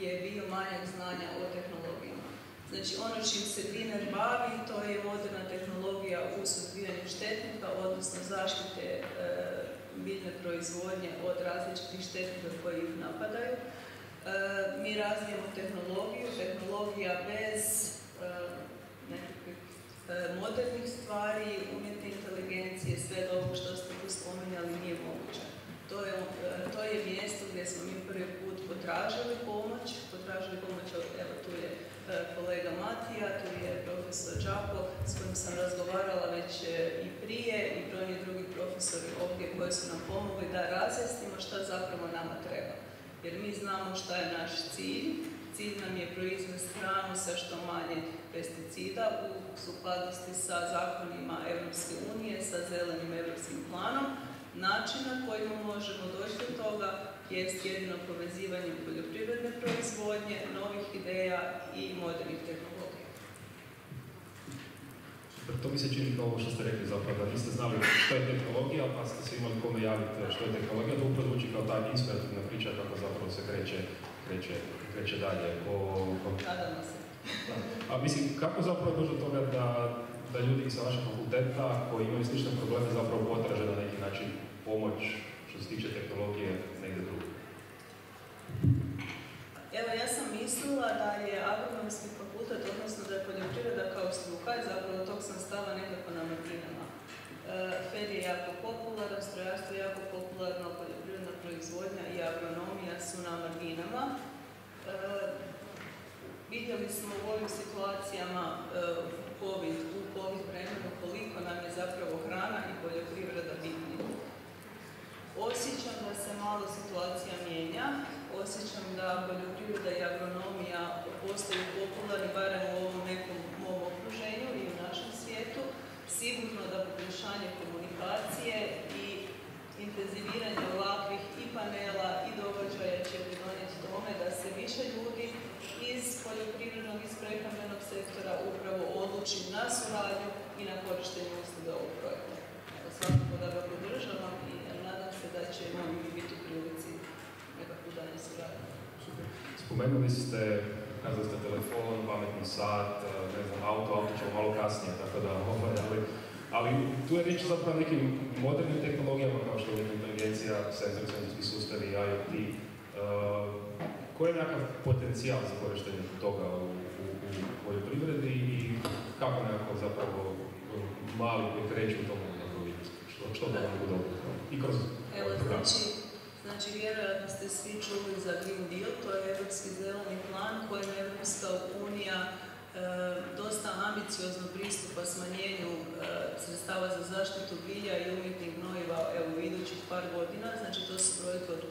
je bio manjak znanja o tehnologijama. Znači ono čim se Greener bavi, to je moderna tehnologija u suzbijanju štetnika, odnosno zaštite e, biljne proizvodnje od različitih štetnika koji ih napadaju. E, mi razvijemo tehnologiju, tehnologija bez e, nekakvih e, modernih stvari, umjetne inteligencije, sve ovo što ste tu spominjali nije moguće. To je, to je mjesto gdje smo mi prvi put potražili pomoć, potražili pomoć, evo tu je e, kolega Matija, tu je profesor Đapo s kojim sam razgovarala već e, i prije i brojni drugi profesori ovdje koji su nam pomogli da razjasnimo šta zapravo nama treba. Jer mi znamo šta je naš cilj, cilj nam je proizvesti hranu sa što manje pesticida u sukladnosti sa zakonima Europske unije, sa zelenim europskim planom, Način na kojima možemo doći do toga jest jedino povezivanje poljoprivredne proizvodnje, novih ideja i modernih tehnologija. To mi se čini kao ovo što ste rekli zapravo, da niste znali što je tehnologija, pa ste se imali kome javiti što je tehnologija, to upravo zvuči kao ta inspirativna priča kako zapravo se kreće, kreće, kreće dalje. O, o, Nadamo se. A mislim, kako zapravo do toga da, da ljudi sa vašeg fakulteta koji imaju slične probleme zapravo potraže na neki način pomoć što se tiče tehnologije negdje drugdje? Evo, ja sam mislila da je agronomski fakultet, odnosno da je poljoprivreda kao struka, zapravo tog sam stava nekako na marginama. E, FED je jako popularan, strojarstvo je jako popularno, poljoprivredna proizvodnja i agronomija su na marginama. E, vidjeli smo u ovim situacijama e, COVID, u COVID vremenu koliko nam je zapravo hrana i poljoprivreda bitni. Osjećam da se malo situacija mijenja, osjećam da poljoprivreda i agronomija postaju popularni barem u ovom nekom mom okruženju i u našem svijetu. Sigurno da poboljšanje komunikacije i intenziviranje ovakvih i panela i događaja će pridonijeti tome da se više ljudi poljoprivrednog i prehrambenog sektora upravo odluči na suradnju i na korištenje usluga ovog projekta. Evo, svakako da ga podržavam i nadam se da će i biti u prilici nekakvu dalje suradnju. Spomenuli ste, kazali ste telefon, pametni sat, ne znam, auto, auto ćemo malo kasnije, tako da, ovaj, ali, ali tu je riječ zapravo nekim modernim tehnologijama kao što je inteligencija, senzor, sustavi, IoT. Uh, koji je nekakav potencijal za korištenje toga u, u, u poljoprivredi i kako nekako zapravo mali koji kreću u tomu što, što da vam bude i kroz Evo, znači, znači, vjerojatno ste svi čuli za Green Deal, to je Europski zeleni plan kojim Europska unija e, dosta ambiciozno pristupa smanjenju e, sredstava za zaštitu bilja i umjetnih gnojiva evo, u idućih par godina, znači to su brojke od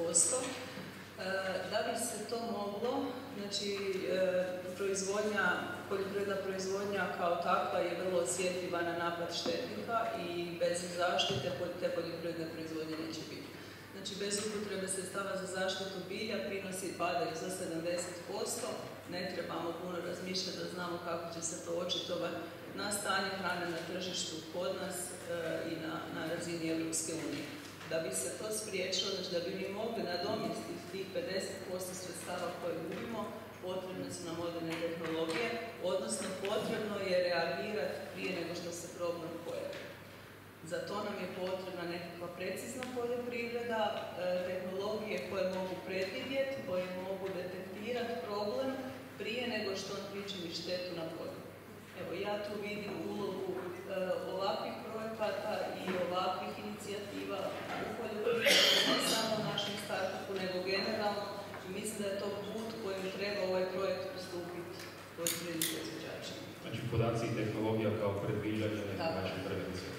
50%. E, da bi se to moglo, znači e, proizvodnja, poljoprivredna proizvodnja kao takva je vrlo osjetljiva na napad štetnika i bez zaštite te poljoprivredne proizvodnje neće biti. Znači bez upotrebe sredstava za zaštitu bilja prinosi padaju za 70%, ne trebamo puno razmišljati da znamo kako će se to očitovati na stanje hrane na tržištu kod nas e, i na, na razini Europske unije. Da bi se to spriječilo, znači da bi mi mogli nadomjestiti tih 50% sredstava koje gubimo, potrebne su nam moderne tehnologije, odnosno potrebno je reagirati prije nego što se problem pojavi. Za to nam je potrebna nekakva precizna poljoprivreda, e, tehnologije koje mogu predvidjeti, koje mogu detektirati problem prije nego što on pričini štetu na polju. Evo, ja tu vidim ulogu e, ovakvih projekata i ovakvih inicijativa u poljoprivredi, ne samo u našem startupu, nego generalno. I mislim da je to put kojim treba ovaj projekt pristupiti poljoprivrednim proizvođačima. Znači, podaci i tehnologija kao predviđanje na neki način prevencije.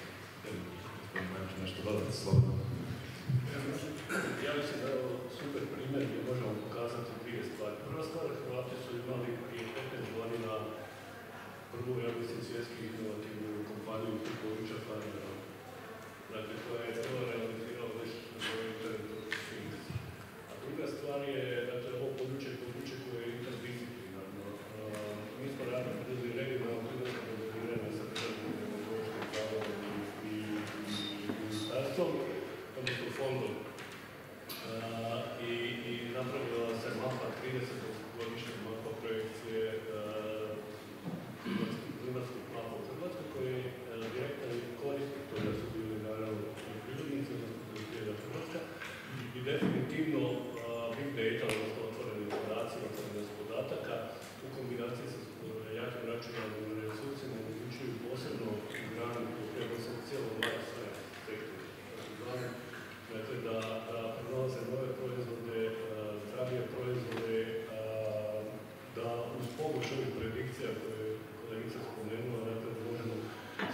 Gospodin nešto dodati slobodno. Ja mislim da je ovo super primjer gdje možemo pokazati dvije stvari. Prva stvar, Hrvati su imali prije 15 godina prvu, ja mislim, svjetski inovativnu kompaniju u područja. Dakle, koja je to realizirala već na svoj internetu A druga stvar je, dakle, ovo područje područje koje je interdisciplinarno. Mi smo radili kroz regionalno klimatsko modeliranje sa državnim tehnološkim zavodom i ministarstvom, odnosno fondom. I, i napravila se mapa 30 godišnja mapa projekcije klimatskog mapa u Hrvatskoj koji je direktan korisnik toga su bili naravno poljoprivrednici, odnosno poljoprivreda Hrvatska i definitivno big data, odnosno otvoreni podaci, otvorenost podataka u kombinaciji sa jakim računalnim resursima omogućuju posebno u grani poljoprivredno se cijelom lifestyle sektoru. Dakle, da, da pronalaze nove proizvode, zdravije proizvode, da uz pomoć ovih predikcija koje je kolegica spomenula, dakle, da možemo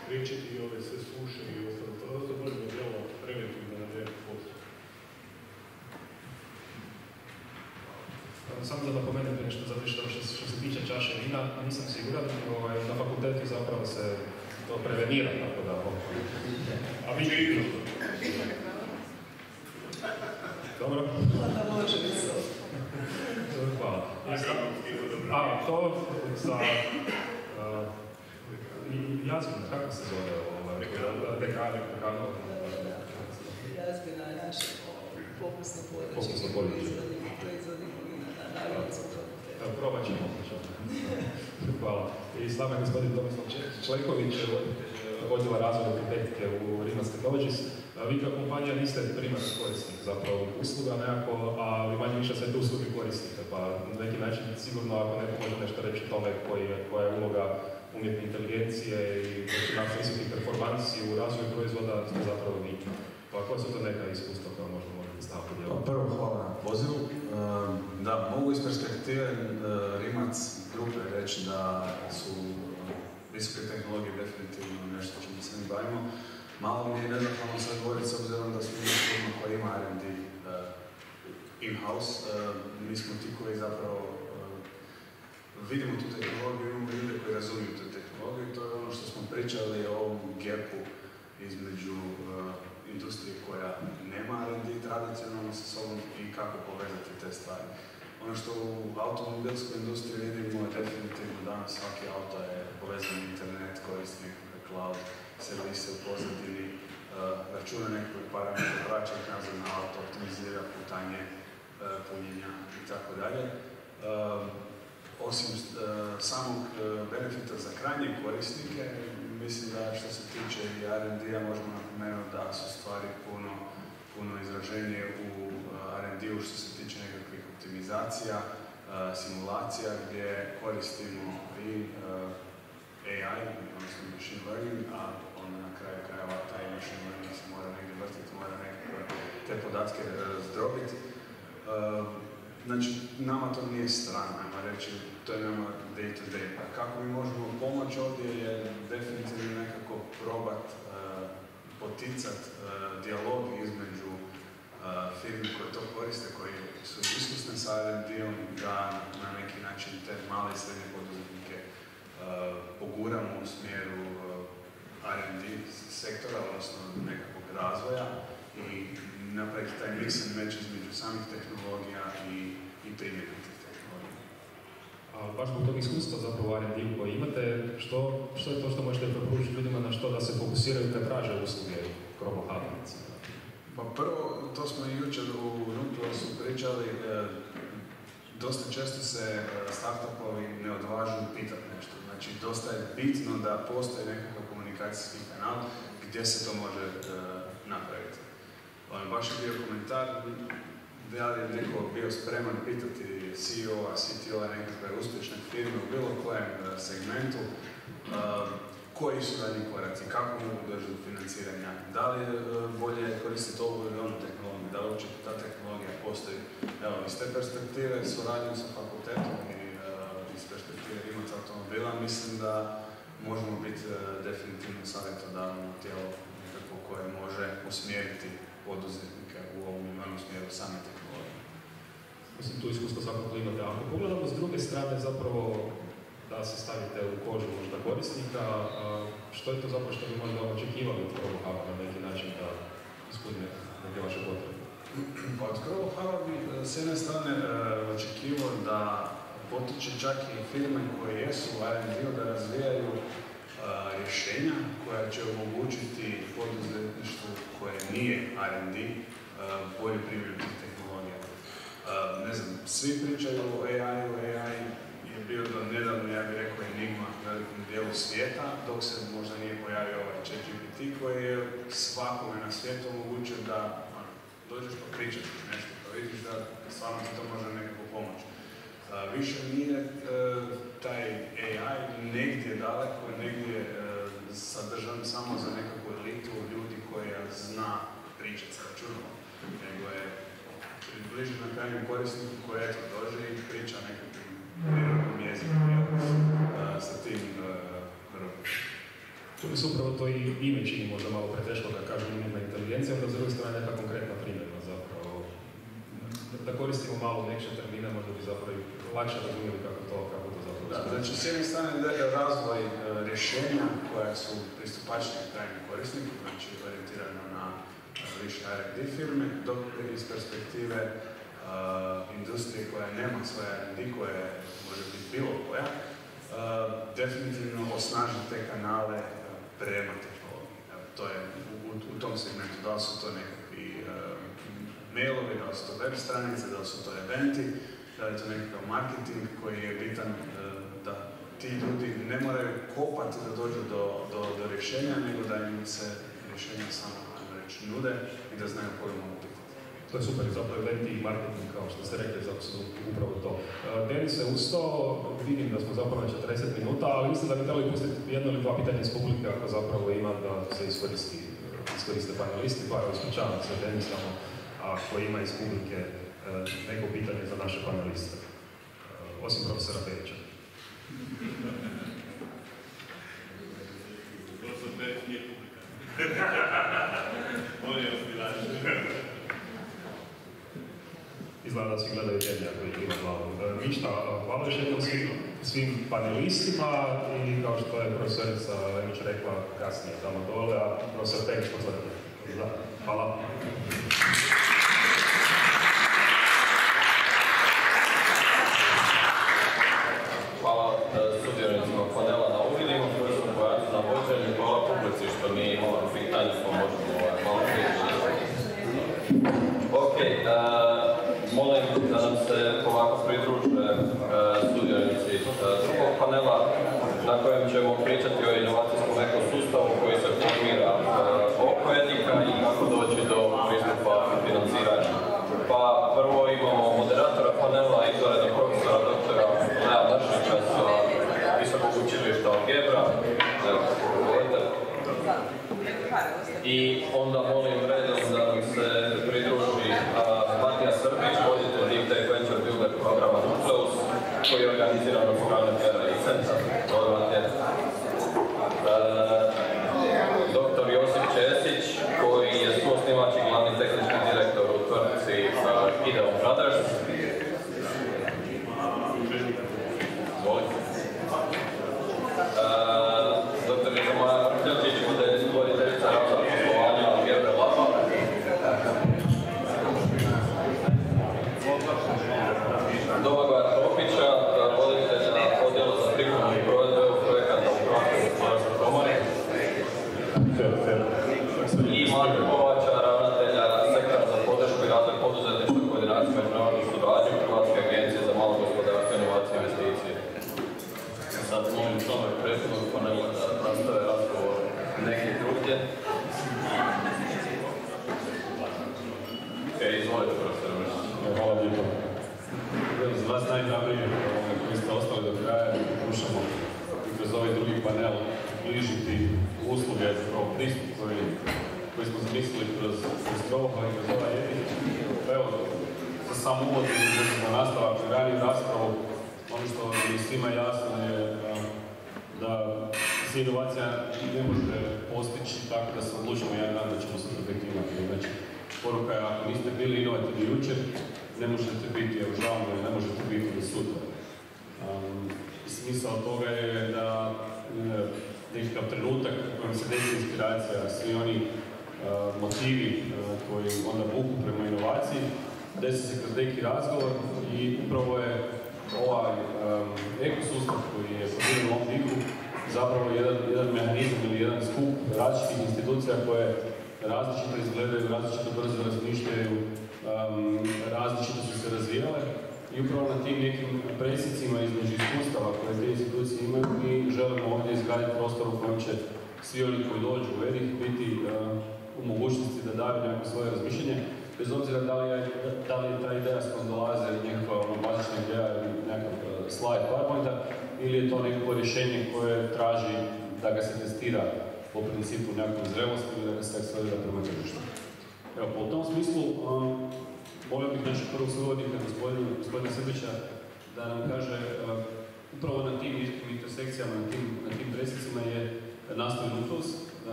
spriječiti i ove sve suše i ostalo. To da možemo djelovati preventivno na nekog postup. Samo da napomenem nešto zato što, što, se tiče čaše vina, nisam siguran, ovaj, na fakultetu zapravo se to prevenira, tako da... A vi Dobro. Onda može mi se. Hvala. A, to za... Uh, Jazmina, kako se zove ovo? Dekane, dekane. Jazmina je naše pokusno područje. Pokusno područje. Proizvodi plina na navijencu. Evo, probat ćemo. Hvala. I s nama je gospodin Tomislav Čleković, odjela razvoja arhitektike u Rimas Technologies. Vi kao kompanija niste primarni korisnik zapravo usluga nekako, ali manje više sve te usluge koristite, pa na neki način sigurno ako neko može nešto reći o tome koja je uloga umjetne inteligencije i visokih performansi u razvoju proizvoda ste zapravo vi. Pa koja su to neka iskustva koja podijeliti? Pa prvo hvala na pozivu. Da, mogu iz perspektive Rimac grupe reći da su visoke tehnologije definitivno nešto čemu se mi bavimo. Malo mi je nezahvalno sad govoriti s obzirom da smo mi firma koja ima R&D in-house. Mi smo ti koji zapravo vidimo tu tehnologiju, imamo ljude koji razumiju tu tehnologiju to je ono što smo pričali o ovom gapu između industrije koja nema R&D tradicionalno sa sobom i kako povezati te stvari. Ono što u automobilskoj industriji vidimo je definitivno danas svaki auto je povezan internet, koristi cloud servise u pozadini, uh, računa nekakve parametre, vraća ih na auto, optimizira putanje, uh, punjenja i. Um, osim samog benefita za krajnje korisnike, mislim da što se tiče i R&D-a možemo napomenuti da su stvari puno, puno izraženije u R&D-u što se tiče nekakvih optimizacija, simulacija gdje koristimo i AI, odnosno machine learning, a onda na kraju krajeva taj machine learning se mora negdje vrtiti, mora nekakve te podatke zdrobiti. Znači, nama to nije strano, ajmo reći, to je nama day to day. Pa kako mi možemo pomoći ovdje je definitivno nekako probat poticat dijalog između firmi koje to koriste, koji su iskusne sa R&D-om, da na neki način te male i srednje poduzetnike poguramo u smjeru R&D sektora, odnosno nekakvog razvoja i napraviti taj mix and match između samih tehnologija i, i primjene. A baš zbog tog iskustva zapravo R&D koji imate, što, što je to što možete preporučiti ljudima na što da se fokusiraju kad traže usluge Chromo Pa prvo, to smo i jučer u Nucleusu pričali, e, dosta često se e, startupovi ne odvažu pitati nešto. Znači, dosta je bitno da postoji nekakav komunikacijski kanal gdje se to može e, napraviti. On baš je bio komentar da li je neko bio spreman pitati CEO-a, CTO-a nekakve uspješne firme u bilo kojem segmentu koji su dalji koraci, kako mogu doći do financiranja, da li je bolje koristiti ovu ili onu tehnologiju, da li uopće ta tehnologija postoji. Evo, iz te perspektive suradnjom sa fakultetom i iz perspektive imati automobila, mislim da možemo biti definitivno savjetodavno tijelo nekako koje može usmjeriti poduzetnike u ovom imenu smjeru same. Mislim, tu iskustvo svakako imate. Ako pogledamo s druge strane, zapravo da se stavite u kožu možda korisnika, što je to zapravo što bi možda očekivali od Crow na neki način da ispunje neke vaše potrebe? Pa od Crow bi e, s jedne strane e, očekivao da potiče čak i firme koje jesu u R&D-u da razvijaju e, rješenja koja će omogućiti poduzetništvu koje nije R&D primjenu tehnologija. Ne znam, svi pričaju o AI-u, AI bio do nedavno, ja bih rekao, enigma velikom dijelu svijeta, dok se možda nije pojavio ovaj ChatGPT koji je svakome na svijetu omogućio da ono, dođeš pa pričati nešto, pa vidiš da stvarno ti to može nekako pomoći. više nije e, taj AI negdje daleko, negdje e, sadržan samo za nekakvu elitu ljudi koja zna pričati sa računom, nego je bliže na krajnjem korisniku koji eto dođe i priča nekakvim mm. jezikom mm. sa tim e, to bi se upravo to i ime čini možda malo preteško kad kažem umjetna inteligencija, onda s druge strane neka konkretna primjena zapravo. Da koristimo malo nekše termine, možda bi zapravo lakše razumjeli kako to, kako to zapravo. Da, znači, znači s jedne strane razvoj e, rješenja koja su pristupačni krajnjem korisniku, znači orijentirana više R&D firme, dok iz perspektive uh, industrije koja nema svoje R&D, koje može biti bilo koja, uh, definitivno osnaži te kanale uh, prema tehnologiji. To je u, u, u tom segmentu, da li su to nekakvi uh, mailovi, da li su to web stranice, da li su to eventi, da li je to nekakav marketing koji je bitan da ti ljudi ne moraju kopati da dođu do, do, do rješenja, nego da im se rješenje samo znači ljude i da znaju koju mogu biti. To je super, zato je i marketing, kao što ste rekli, zato su upravo to. E, Denis se ustao, vidim da smo zapravo na 40 minuta, ali mislim da bi trebali pustiti jedno ili dva pitanja iz publike ako zapravo ima da se iskoristi, iskoriste panelisti, pa ispričavam se Denis samo ako ima iz publike e, neko pitanje za naše paneliste, e, osim profesora Perića. Profesor Perić on je. Izgleda da svi gledaju ima glavu. E, ništa, e, hvala još jednom svim, svim panelistima i kao što je profesorica Lemić rekla kasnije tamo dole, a profesor Tek što Hvala.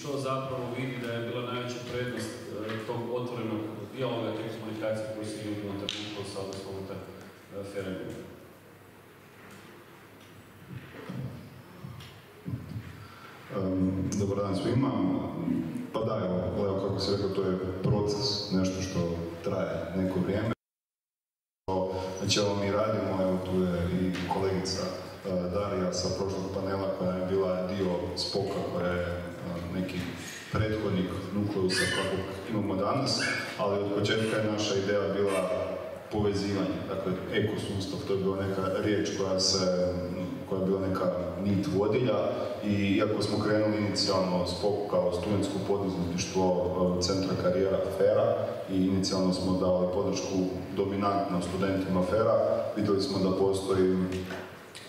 Što zapravo vidi da je bila najveća prednost tog otvorenog dijaloga, te komunikacije koji se ljudi unutar Nukleosa, odnosno unutar Ferenina. Dobar dan svima. Pa da, evo, kako se rekao, to je proces, nešto što traje neko vrijeme. Znači, evo mi radimo, evo tu je i kolegica e, Darija sa prošlog panela koja je bila dio spoka koja je e, neki prethodnik nukleusa kakvog imamo danas, ali od početka je naša ideja bila povezivanje, dakle ekosustav, to je bila neka riječ koja se koja je bila neka nit vodilja i iako smo krenuli inicijalno SPOK kao studentsko poduzetništvo e, centra karijera FERA i inicijalno smo davali podršku dominantno studentima FERA, vidjeli smo da postoji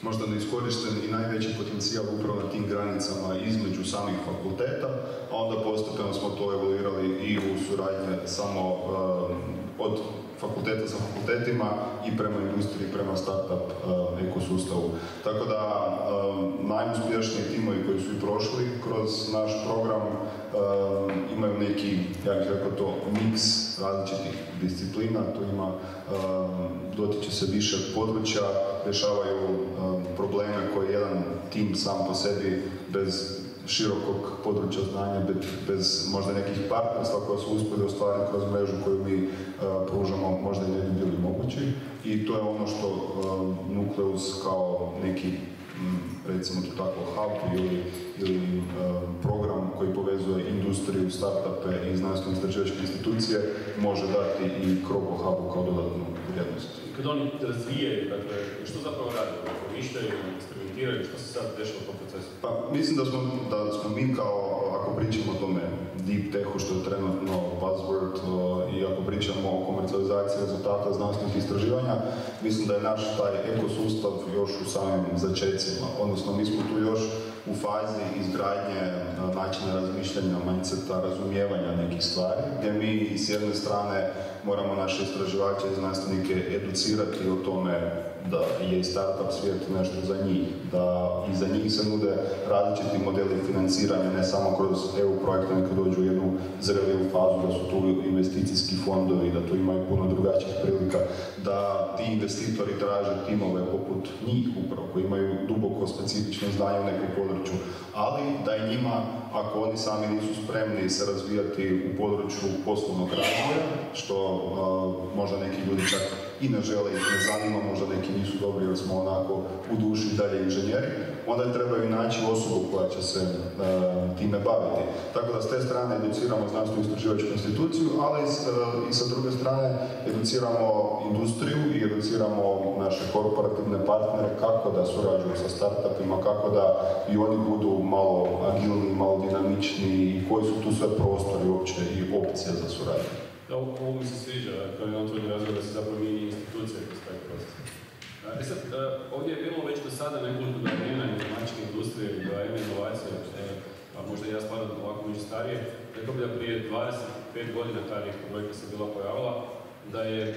možda neiskorišten i najveći potencijal upravo na tim granicama između samih fakulteta, a onda postepeno smo to evoluirali i u suradnje samo e, od fakulteta sa fakultetima i prema industriji, prema startup uh, ekosustavu. Tako da uh, najuspješniji timovi koji su i prošli kroz naš program uh, imaju neki, ja bih rekao to, miks različitih disciplina, to ima, dotiče se više područja, rješavaju probleme koje jedan tim sam po sebi bez širokog područja znanja bez, možda nekih partnerstva koja su uspjeli ostvariti kroz mrežu koju mi uh, pružamo možda i ne bi bili mogući i to je ono što uh, Nukleus kao neki recimo to tako hub ili, uh, program koji povezuje industriju, startupe i znanstveno istraživačke institucije može dati i Kroko hubu kao dodatnu vrijednost. Kad oni razvijaju, dakle, što zapravo rade? Mišljaju, eksperimentiraju, što se sad dešava u tom procesu? Pa mislim da smo, da smo mi kao, ako pričamo o tome deep techu što je trenutno buzzword i ako pričamo o komercijalizaciji rezultata znanstvenih istraživanja, mislim da je naš taj ekosustav još u samim začecima, odnosno mi smo tu još u fazi izgradnje načina razmišljanja, mindseta, razumijevanja nekih stvari, gdje mi s jedne strane moramo naše istraživače i znanstvenike educirati o tome da je i startup svijet nešto za njih, da i za njih se nude različiti modeli financiranja, ne samo kroz EU projekte, nego dođu u jednu zreliju fazu, da su tu investicijski fondovi, da tu imaju puno drugačijih prilika, da ti investitori traže timove poput njih upravo, koji imaju duboko specifično znanje u nekom području, ali da je njima, ako oni sami nisu spremni se razvijati u području poslovnog razvoja, što možda neki ljudi čak i ne žele i ne zanima, možda neki nisu dobri jer smo onako u duši dalje inženjeri, onda trebaju naći osobu koja će se e, time baviti. Tako da s te strane educiramo znanstvenu istraživačku instituciju, ali e, i sa druge strane educiramo industriju i educiramo naše korporativne partnere kako da surađuju sa startupima, kako da i oni budu malo agilni, malo dinamični i koji su tu sve prostori uopće i opcije za suradnju. Da, ovo mi se sviđa, kao je otvorni razvoj da se zapravo mijenja institucija kroz taj prostor. E sad, e, ovdje je bilo već do sada nekoliko domena informatičke industrije, domena inovacije, e, pa možda ja spadam ovako među starije, rekao bi da prije 25 godina ta projekta se bila pojavila, da je e,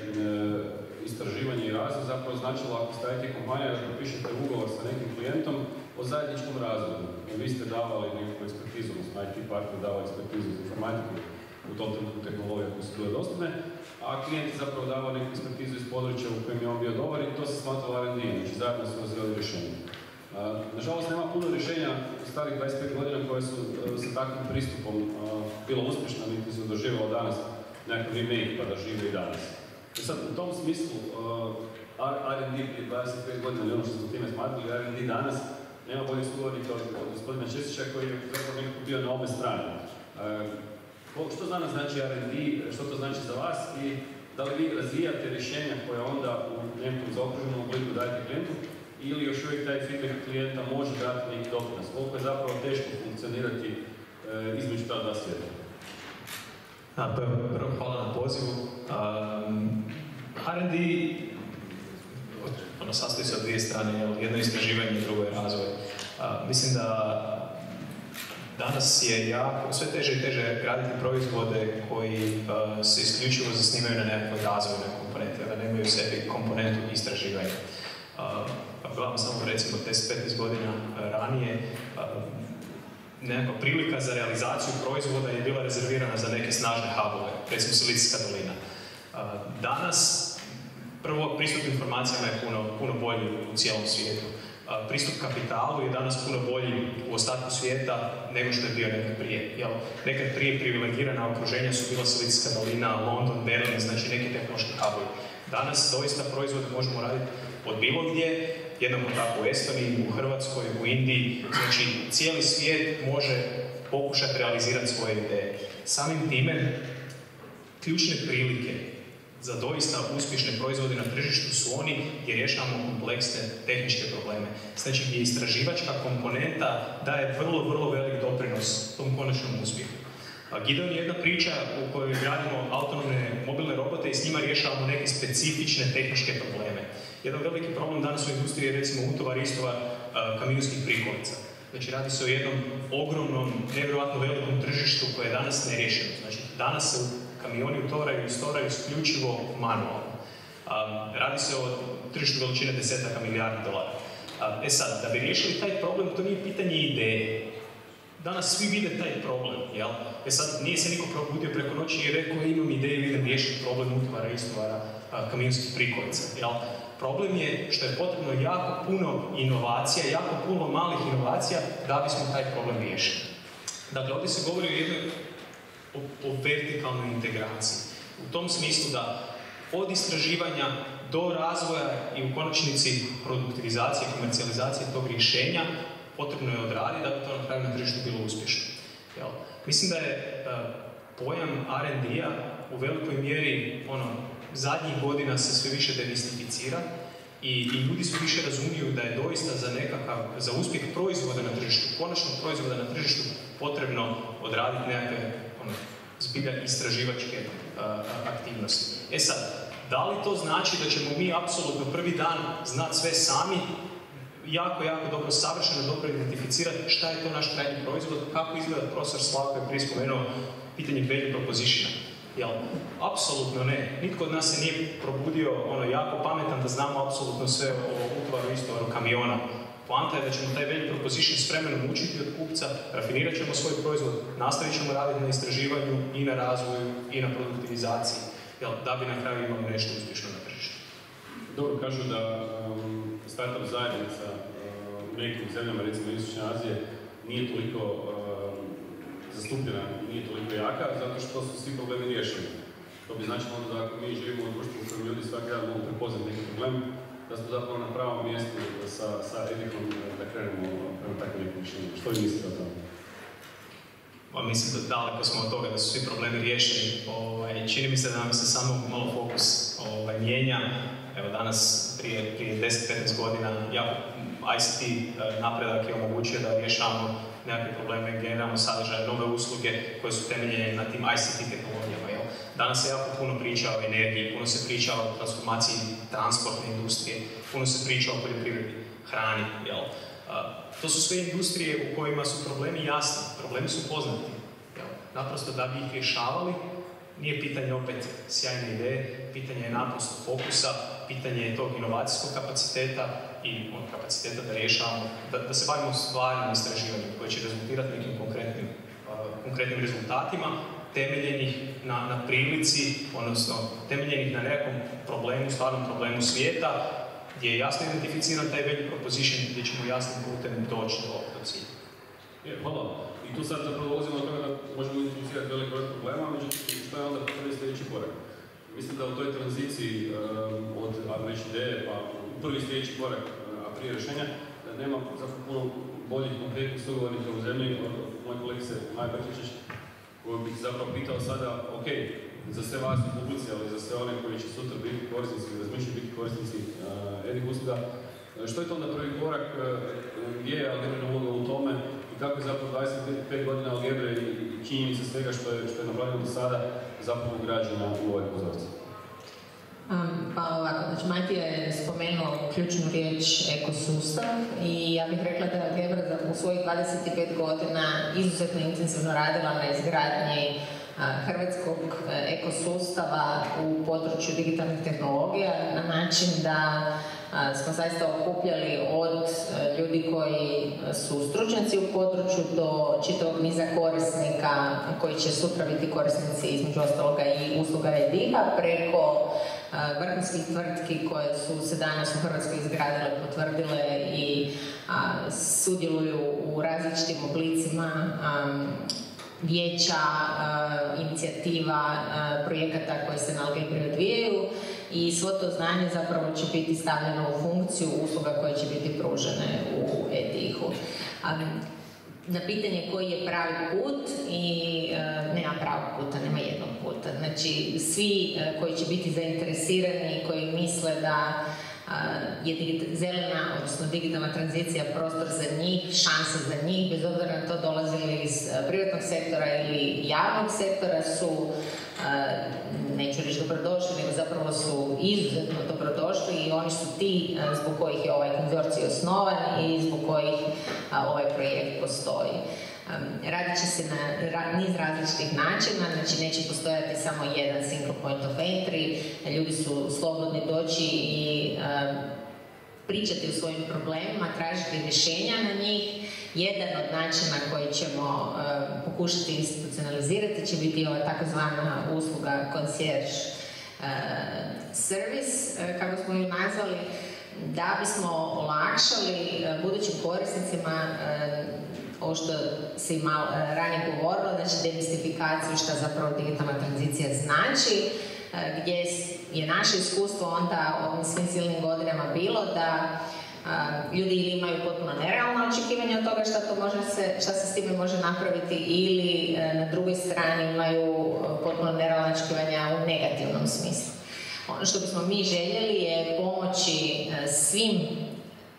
istraživanje i razvoj zapravo značilo ako stavite kompanija da potpišete ugovor sa nekim klijentom o zajedničkom razvoju. Vi ste davali neku ekspertizu, odnosno IT partner dao ekspertizu za informatiku, u tom trenutku tehnologija koje su bile dostupne, a klijent je zapravo davao neku ekspertizu iz područja u kojem je on bio dobar i to se smatralo R&D, znači zajedno su razvijali rješenje. Nažalost, nema puno rješenja u starih 25 godina koje su e, sa takvim pristupom bilo uspješno, niti su doživjelo danas nekakav remake pa da žive i danas. I sad, u tom smislu, R&D prije 25 godina, ili ono što smo time smatrali, R&D danas, nema boljih sugovornika od gospodina Česića koji je zapravo nekako bio na obe strane. Što za nas znači R&D, što to znači za vas i da li vi razvijate rješenja koje onda u nekom zaokruženom obliku dajete klijentu ili još uvijek taj feedback klijenta može dati neki doprinos? Koliko je zapravo teško funkcionirati e, između ta dva svijeta? Pa prvo hvala na pozivu. R&D ono, sastoji se od dvije strane, jedno je istraživanje, drugo je razvoj. mislim da Danas je jako, sve teže i teže graditi proizvode koji uh, se isključivo zasnimaju na nekakvoj razvojnoj komponenti, da nemaju u sebi komponentu istraživanja. Uh, ako gledamo samo recimo 10-15 godina ranije, nekakva prilika za realizaciju proizvoda je bila rezervirana za neke snažne hubove, recimo Silicijska dolina. Danas, prvo, pristup informacijama je puno, puno bolji u cijelom svijetu. Pristup kapitalu je danas puno bolji u ostatku svijeta nego što je bio nekad prije. Jel? Nekad prije privilegirana okruženja su bila Silicijska dolina, London, Berlin, znači neki tehnološki hubovi. Danas doista proizvode možemo raditi od bilo gdje, jednako tako u Estoniji, u Hrvatskoj, u Indiji. Znači, cijeli svijet može pokušati realizirati svoje ideje. Samim time, ključne prilike za doista uspješne proizvode na tržištu su oni gdje rješavamo kompleksne tehničke probleme. Znači gdje istraživačka komponenta daje vrlo, vrlo velik doprinos tom konačnom uspjehu. Gideon je jedna priča u kojoj gradimo autonomne mobilne robote i s njima rješavamo neke specifične tehničke probleme. Jedan veliki problem danas u industriji je recimo utovar i istovar kamionskih prikolica. Znači radi se o jednom ogromnom, nevjerojatno velikom tržištu koje je danas nerješeno. Znači danas se kamioni utovaraju i istoraju isključivo manualno. radi se o tržištu veličine desetaka milijardi dolara. e sad, da bi riješili taj problem, to nije pitanje ideje. Danas svi vide taj problem, jel? E sad, nije se niko probudio preko noći i rekao, e, imam ideju, idem riješiti problem utovara i istovara kamionskih prikolica, jel? Problem je što je potrebno jako puno inovacija, jako puno malih inovacija da bismo taj problem riješili. Dakle, ovdje se govori o jednoj o, vertikalnoj integraciji. U tom smislu da od istraživanja do razvoja i u konačnici produktivizacije, komercijalizacije tog rješenja potrebno je odraditi da bi to na kraju na tržištu bilo uspješno. Jel? Mislim da je e, pojam R&D-a u velikoj mjeri ono, zadnjih godina se sve više demistificira i, i ljudi su više razumiju da je doista za nekakav, za uspjeh proizvoda na tržištu, konačnog proizvoda na tržištu potrebno odraditi nekakve zbilja istraživačke aktivnosti. E sad, da li to znači da ćemo mi apsolutno prvi dan znati sve sami, jako, jako dobro, savršeno dobro identificirati šta je to naš krajnji proizvod, kako izgleda profesor Slavko je prije spomenuo pitanje value propositiona. Jel? Apsolutno ne. Nitko od nas se nije probudio ono jako pametan da znamo apsolutno sve o utvaru istovaru kamiona. Poanta je da ćemo taj value proposition s vremenom učiti od kupca, rafinirat ćemo svoj proizvod, nastavit ćemo raditi na istraživanju i na razvoju i na produktivizaciji, jel, da bi na kraju imali nešto uspješno na tržištu. Dobro, kažu da um, startup zajednica um, u nekim zemljama, recimo Istočne Azije, nije toliko um, zastupljena nije toliko jaka, zato što su svi problemi riješeni. To bi značilo onda da ako mi živimo u društvu u kojem ljudi svaki dan mogu prepoznati neki problem, da smo zapravo na pravom mjestu sa, sa da krenemo prema takvim rješenjima. Što vi mislite o tome? Pa mislim da daleko smo od toga da su svi problemi riješeni. Ovaj, čini mi se da nam se samo malo fokus ovaj, mijenja. Evo danas, prije, prije 10-15 godina, ja, ICT eh, napredak je omogućio da rješavamo nekakve probleme, generalno sadržaje, nove usluge koje su temeljene na tim ICT tehnologijama. Danas se jako puno priča o energiji, puno se priča o transformaciji transportne industrije, puno se priča o poljoprivredi, hrani. Jel? to su sve industrije u kojima su problemi jasni, problemi su poznati. Jel? Naprosto da bi ih rješavali, nije pitanje opet sjajne ideje, pitanje je naprosto fokusa, pitanje je tog inovacijskog kapaciteta i on, kapaciteta da rješavamo, da, da se bavimo stvarnim istraživanjem koje će rezultirati nekim konkretnim, konkretnim rezultatima temeljenih na, na prilici, odnosno temeljenih na nekom problemu, stvarnom problemu svijeta, gdje je jasno identificiran taj value proposition, gdje ćemo jasnim putem doći do, do cilja. Je, hvala. I tu sad zapravo dolazimo do toga da možemo identificirati velik broj problema, međutim, što je onda prvi sljedeći korak? Mislim da u toj tranziciji um, od već ideje pa prvi sljedeći korak a prije rješenja, da nema zapravo puno boljih konkretnih sugovornika u zemlji od moje kolegice Maja Brtičić, koju bih zapravo pitao sada, ok, za sve vas u publici, ali za sve one koji će sutra biti korisnici razmišljaju biti korisnici uh, edih usluga, što je to onda prvi korak, gdje je Algebrina uloga u tome i kako je zapravo 25 godina Algebre i činjenica svega što je, što je napravljeno do sada zapravo ugrađena u ovaj pozorci? Pa ovako, znači Matija je spomenuo ključnu riječ ekosustav i ja bih rekla da je Gebra u svojih 25 godina izuzetno intenzivno radila na izgradnji hrvatskog ekosustava u području digitalnih tehnologija na način da smo zaista okupljali od e, ljudi koji su stručnjaci u području do čitavog niza korisnika koji će sutra biti korisnici između ostaloga i usluga Ediha preko vrhunskih tvrtki koje su se danas u Hrvatskoj izgradile, potvrdile i sudjeluju u različitim oblicima vijeća, inicijativa, projekata koje se na Algebri odvijaju i svo to znanje zapravo će biti stavljeno u funkciju usluga koje će biti pružene u EDIH-u. Na pitanje koji je pravi put i e, nema pravog puta, nema jednog puta. Znači, svi e, koji će biti zainteresirani, koji misle da je zelena, odnosno digitalna tranzicija prostor za njih, šansa za njih, bez obzira na to dolazili iz e, privatnog sektora ili javnog sektora su neću reći dobrodošli, nego zapravo su izuzetno dobrodošli i oni su ti zbog kojih je ovaj konzorcij osnovan i zbog kojih ovaj projekt postoji. Radit će se na niz različitih načina, znači neće postojati samo jedan single point of entry, ljudi su slobodni doći i pričati o svojim problemima, tražiti rješenja na njih. Jedan od načina koji ćemo pokušati institucionalizirati će biti ova takozvana usluga concierge service, kako smo ju nazvali, da bismo olakšali budućim korisnicima ovo što se i malo e, ranije govorilo, znači demistifikaciju šta zapravo digitalna tranzicija znači, e, gdje je naše iskustvo onda ovim svim silnim godinama bilo da ljudi ili imaju potpuno nerealno očekivanje od toga šta, to može se, šta se s time može napraviti ili e, na drugoj strani imaju potpuno nerealno očekivanja u negativnom smislu. Ono što bismo mi željeli je pomoći svim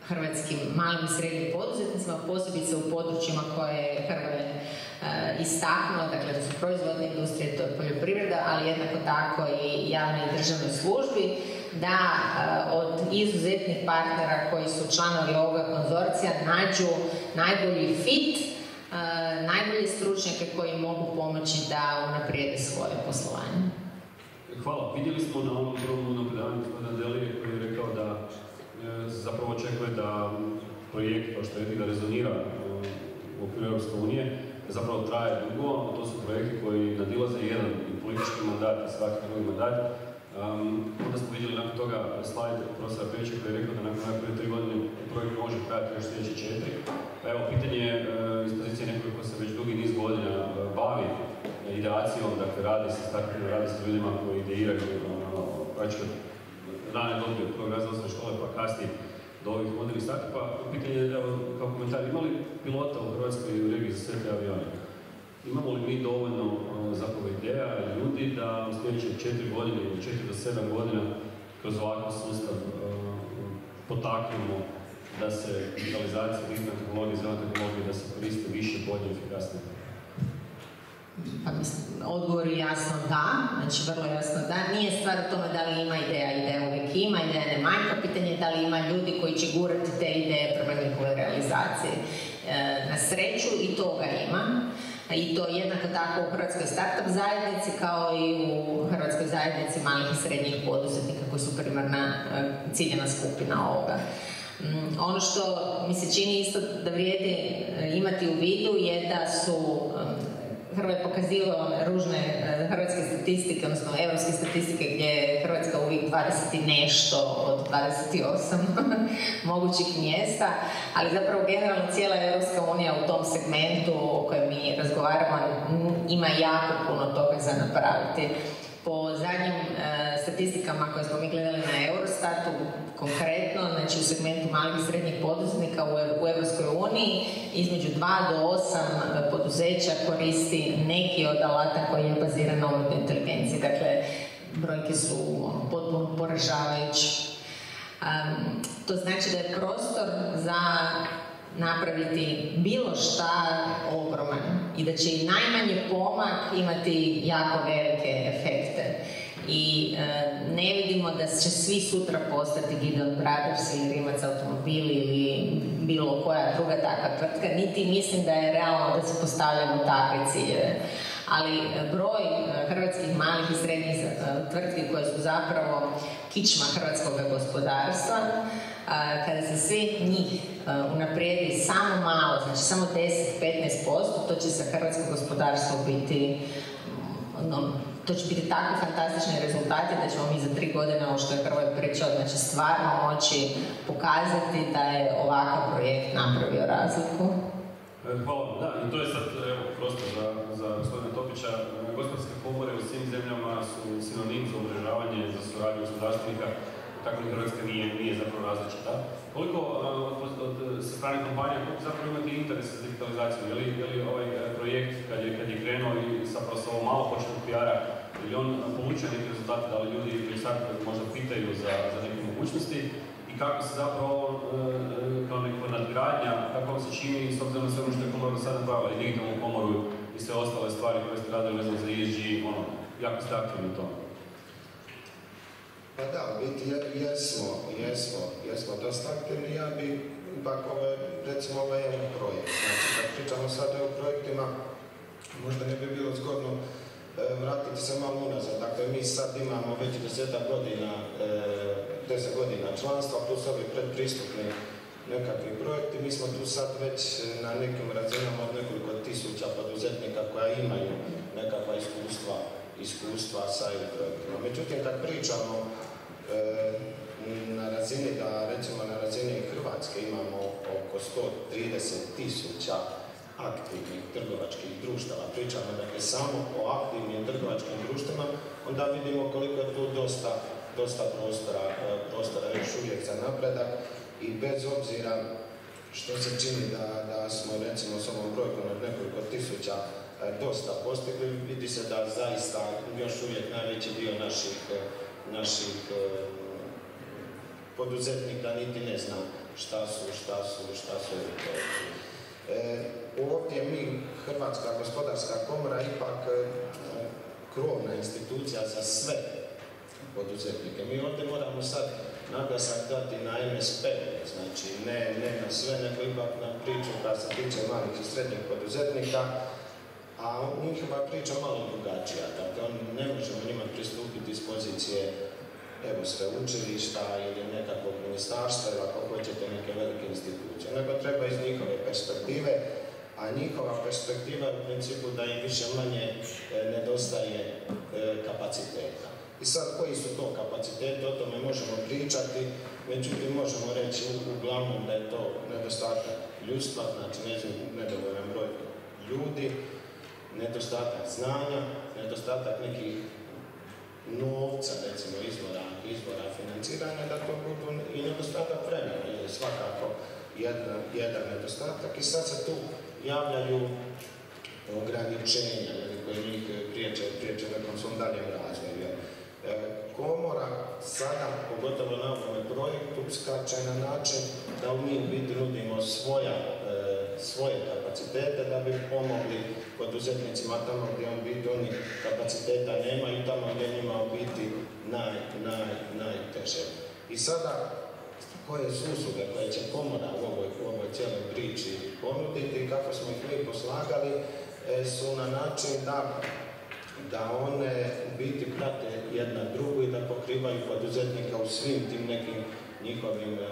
hrvatskim malim i srednjim poduzetnicima, posebice u područjima koje je Hrvatska e, istaknula, dakle to su proizvodne industrije, to je poljoprivreda, ali jednako tako i javne i državne službi, da e, od izuzetnih partnera koji su članovi ovoga konzorcija nađu najbolji fit, e, najbolje stručnjake koji mogu pomoći da unaprijede svoje poslovanje. Hvala. Vidjeli smo na onom prvom napredanju gospodina Delije koji je rekao da zapravo očekuje da projekt kao što je da rezonira e, u okviru Europske unije, zapravo traje dugo, to su projekti koji nadilaze jedan politički mandat i svaki drugi mandat. onda smo vidjeli nakon toga slajd profesora Peća koji je rekao da nakon najprije tri godine projekt može trajati još sljedeće četiri. Pa evo, pitanje je iz pozicije nekog ko se već dugi niz godina e, bavi ideacijom, dakle radi se s radi s ljudima koji ideiraju rane dobi od prvog razreda osnovne škole pa kasnije do ovih modernih startupa. Pitanje je, evo, kao komentar, ima li pilota u Hrvatskoj u regiji za sve te avione? Imamo li mi dovoljno zapravo ideja i ljudi da u sljedećih četiri godine ili četiri do sedam godina kroz ovakav sustav potaknemo da se digitalizacija, digitalna tehnologija, zelena tehnologija, da se koriste više, bolje i efikasnije? Pa mislim, odgovor je jasno da, znači vrlo jasno da. Nije stvar u tome da li ima ideja, ideja uvijek ima, ideja ne manjka, pitanje je da li ima ljudi koji će gurati te ideje prema njihovoj realizaciji. E, na sreću i toga ima. I to jednako tako u Hrvatskoj startup zajednici kao i u Hrvatskoj zajednici malih i srednjih poduzetnika koji su primarna e, ciljena skupina ovoga. Mm, ono što mi se čini isto da vrijedi e, imati u vidu je da su Hrvat pokazivao ružne e, hrvatske statistike, odnosno evropske statistike gdje je Hrvatska uvijek 20 i nešto od 28 mogućih mjesta, ali zapravo generalno cijela Europska unija u tom segmentu o kojem mi razgovaramo ima jako puno toga za napraviti. Po zadnjim e, statistikama koje smo mi gledali na Eurostatu, konkretno, znači u segmentu malih i srednjih poduzetnika u, u Europskoj uniji, između 2 do 8 e, poduzeća koristi neki od alata koji je baziran na umjetnoj inteligenciji. Dakle, brojke su ono, potpuno poražavajuće. to znači da je prostor za napraviti bilo šta ogroman i da će i najmanji pomak imati jako velike efekte. I e, ne vidimo da će svi sutra postati Gideon Brothers ili Rimac automobili ili bilo koja druga takva tvrtka, niti mislim da je realno da se postavljamo takve ciljeve. ali broj hrvatskih malih i srednjih tvrtki koje su zapravo kičma hrvatskog gospodarstva, kada se svi njih unaprijedi samo malo, znači samo 10-15%, to će za hrvatsko gospodarstvo biti ono, to će biti tako fantastični rezultati da ćemo mi za tri godine, ovo što je Hrvoj pričao, znači stvarno moći pokazati da je ovakav projekt napravio razliku. E, hvala. Da, i to je sad evo, prostor za, za gospodina Topića. Gospodarske komore u svim zemljama su sinonim za umrežavanje, za suradnju gospodarstvenika, tako i Hrvatska nije, nije zapravo različita. Koliko od, od, sa strane kompanija, koliko zapravo imate interes za digitalizaciju? Je li, je li ovaj e, projekt, kad je, kad je krenuo i zapravo sa malo početnog PR-a, je on polučio neke rezultate, da li ljudi koji sad možda pitaju za, za neke mogućnosti i kako se zapravo e, e, kao neka nadgradnja, kako vam se čini s obzirom na sve ono što je komora sada napravila i digitalnu komoru i sve ostale stvari koje ste radili vezano za ESG, ono, jako ste aktivni u tome. Pa da, biti jesmo, jesmo, jesmo dosta aktivni. Ja bi ipak ove, recimo ovaj jedan projekt. Znači, kad pričamo sad o projektima, možda ne bi bilo zgodno e, vratiti se malo unazad. Dakle, mi sad imamo već deseta godina, e, deset godina članstva, plus ovi predpristupni nekakvi projekti. Mi smo tu sad već na nekim razinama od nekoliko tisuća poduzetnika koja imaju nekakva iskustva iskustva sa EU projektima. Međutim, kad pričamo e, na razini da, recimo na razini Hrvatske imamo oko 130 tisuća aktivnih trgovačkih društava, pričamo dakle samo o aktivnim trgovačkim društvima, onda vidimo koliko je tu dosta, dosta prostora, e, prostora još uvijek za napredak i bez obzira što se čini da, da smo recimo s ovom brojkom od nekoliko tisuća E, dosta postigli. Vidi se da zaista još uvijek najveći dio naših, e, naših e, poduzetnika niti ne zna šta su, šta su, šta su e, Ovdje mi, Hrvatska gospodarska komora, ipak krovna institucija za sve poduzetnike. Mi ovdje moramo sad naglasak dati na MSP, znači ne, na sve, nego ipak na priču koja se tiče malih i srednjih poduzetnika, a njihova priča malo drugačija. Dakle, ne možemo njima pristupiti iz pozicije evo sveučilišta ili nekakvog ministarstva ili ako hoćete neke velike institucije, nego treba iz njihove perspektive, a njihova perspektiva u principu da im više manje e, nedostaje e, kapaciteta. I sad koji su to kapaciteti, o tome možemo pričati, međutim možemo reći uglavnom da je to nedostatak ljudstva, znači nedovoljan broj ljudi, nedostatak znanja, nedostatak nekih novca, recimo izvora, izvora financiranja, da to budu i nedostatak vremena, je svakako jedan, jedan nedostatak i sad se tu javljaju ograničenja koje njih priječe, priječe nekom svom daljem razvoju. E, komora sada, pogotovo na ovome projektu, skače na način da mi biti nudimo svoja, svoje kapacitete da bi pomogli poduzetnicima tamo gdje on biti oni kapaciteta nema i tamo gdje njima biti naj, naj, najteže. I sada koje su usluge koje će komora u ovoj, u ovoj cijeloj priči ponuditi kako smo ih mi poslagali e, su na način da, da one biti prate jedna drugu i da pokrivaju poduzetnika u svim tim nekim njihovim e,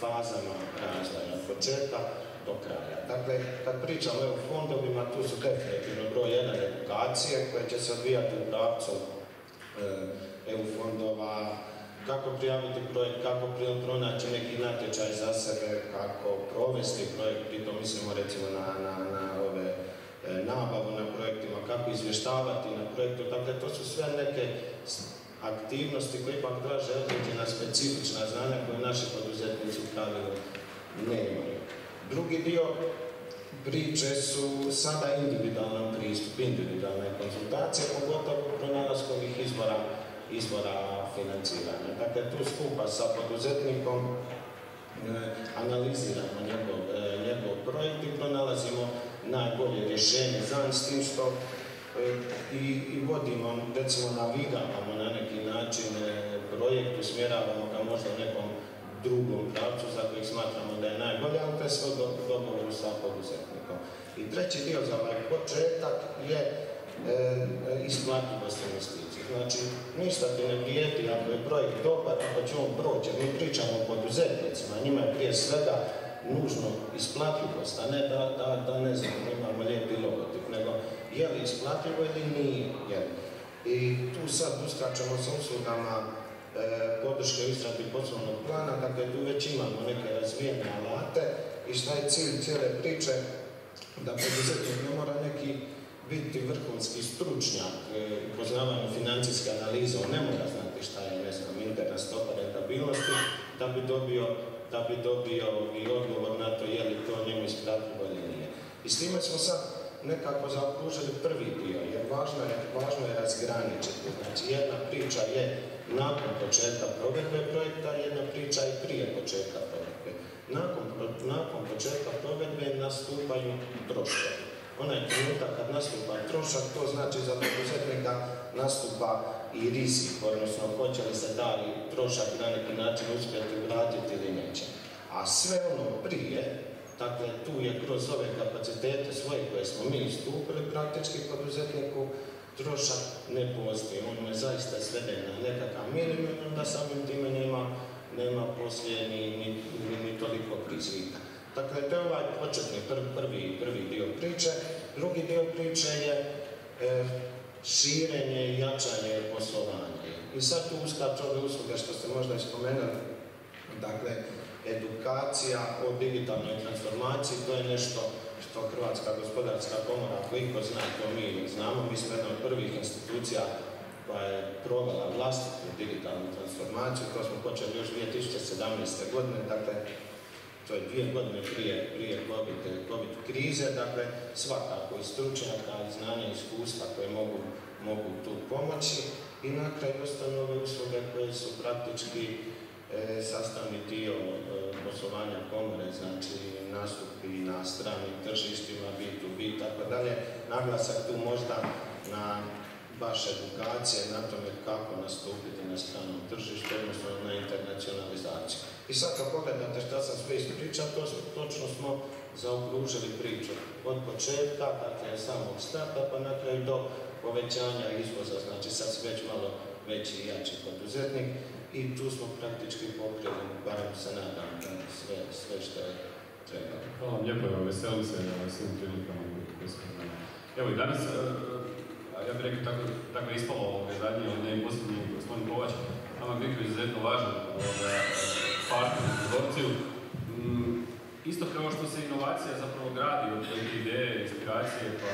fazama razvoja. Početak do kraja. Dakle, kad pričamo o fondovima, tu su definitivno broj jedan edukacije koje će se odvijati u pravcu EU eh, fondova, kako prijaviti projekt, kako pronaći neki natječaj za sebe, kako provesti projekt, pritom mislimo recimo na, na, na ove e, nabavu na projektima, kako izvještavati na projektu, dakle to su sve neke aktivnosti koje ipak traže određena specifična znanja koje naši poduzetnici u pravilu ne imaju. Drugi dio priče su sada individualan pristup, individualne konsultacije, pogotovo pronalaskom ovih izvora, izvora financiranja. Dakle, tu skupa sa poduzetnikom e, analiziramo njegov, e, njegov projekt i pronalazimo najbolje rješenje za s tim što e, i, i vodimo, recimo navigavamo na neki način projekt, usmjeravamo ga možda nekom drugom pravcu za kojeg smatramo da je najbolje, ali to je sve dogovoru sa poduzetnikom. I treći dio za ovaj početak je isplativost investicije. Znači, ništa ti ne vrijedi ako je projekt dobar, ako će on proći. Mi pričamo o poduzetnicima, njima je prije svega nužno isplativost, a ne da, da, ne znam, imamo lijepi logotip, nego je li isplativo ili nije. Je. I tu sad uskačemo sa uslugama e, podrške izradi poslovnog plana, dakle tu već imamo neke razvijene alate i šta je cilj cijele priče, da poduzetnik ne mora neki biti vrhunski stručnjak u e, poznavanju financijske analize, on ne mora znati šta je, ne znam, interna stopa rentabilnosti, da bi dobio da bi dobio i odgovor na to je li to njemu isplativo ili nije. I s time smo sad nekako zaokružili prvi dio, jer važno je, važno je razgraničiti. Znači, jedna priča je nakon početka provedbe projekta, jedna priča je prije početka provedbe. Nakon, nakon početka provedbe nastupaju troškovi. Onaj trenutak kad nastupa trošak, to znači za poduzetnika nastupa i rizik, odnosno hoće li se dali trošak na neki način uspjeti vratiti ili neće. A sve ono prije, dakle tu je kroz ove kapacitete svoje koje smo mi istupili praktički poduzetniku, trošak ne postoji, on je zaista sveden na nekakav minimum, onda samim time nema, nema poslije ni, ni, ni, toliko rizika. Dakle, to je ovaj početni prvi, prvi dio priče. Drugi dio priče je e, širenje i jačanje poslovanja. I sad tu uskaču ove usluge što ste možda spomenuli, dakle, edukacija o digitalnoj transformaciji, to je nešto što Hrvatska gospodarska komora, ako iko zna, to mi znamo, mi smo jedna od prvih institucija koja je provela vlastitu digitalnu transformaciju, to smo počeli još 2017. godine, dakle, to je dvije godine prije, prije COVID, COVID krize, dakle svakako i stručnjaka, i znanja i iskustva koje mogu, mogu tu pomoći. I na kraju ostane ove usluge koje su praktički e, sastavni dio e, poslovanja komore, znači nastupi na stranim tržištima, B2B i tako dalje. Naglasak tu možda na baš edukacije na tome kako nastupiti na stranom tržištu, odnosno na internacionalizaciju. I sad kad pogledate šta sam sve ispričao, to točno smo zaokružili priču. Od početka, dakle samog starta, pa na kraju do povećanja izvoza, znači sad već malo veći i jači poduzetnik i tu smo praktički pokrili, barem se nadam, sve, sve što je trebalo. Hvala vam lijepo, veselim se svim prilikama smo Evo i danas, e, ja bih rekao tako, tako ispalo ove zadnje, ne posljednji gospodin Kovač, nama je izuzetno važan partner u konzorciju. Mm, isto kao što se inovacija zapravo gradi od ideje, inspiracije pa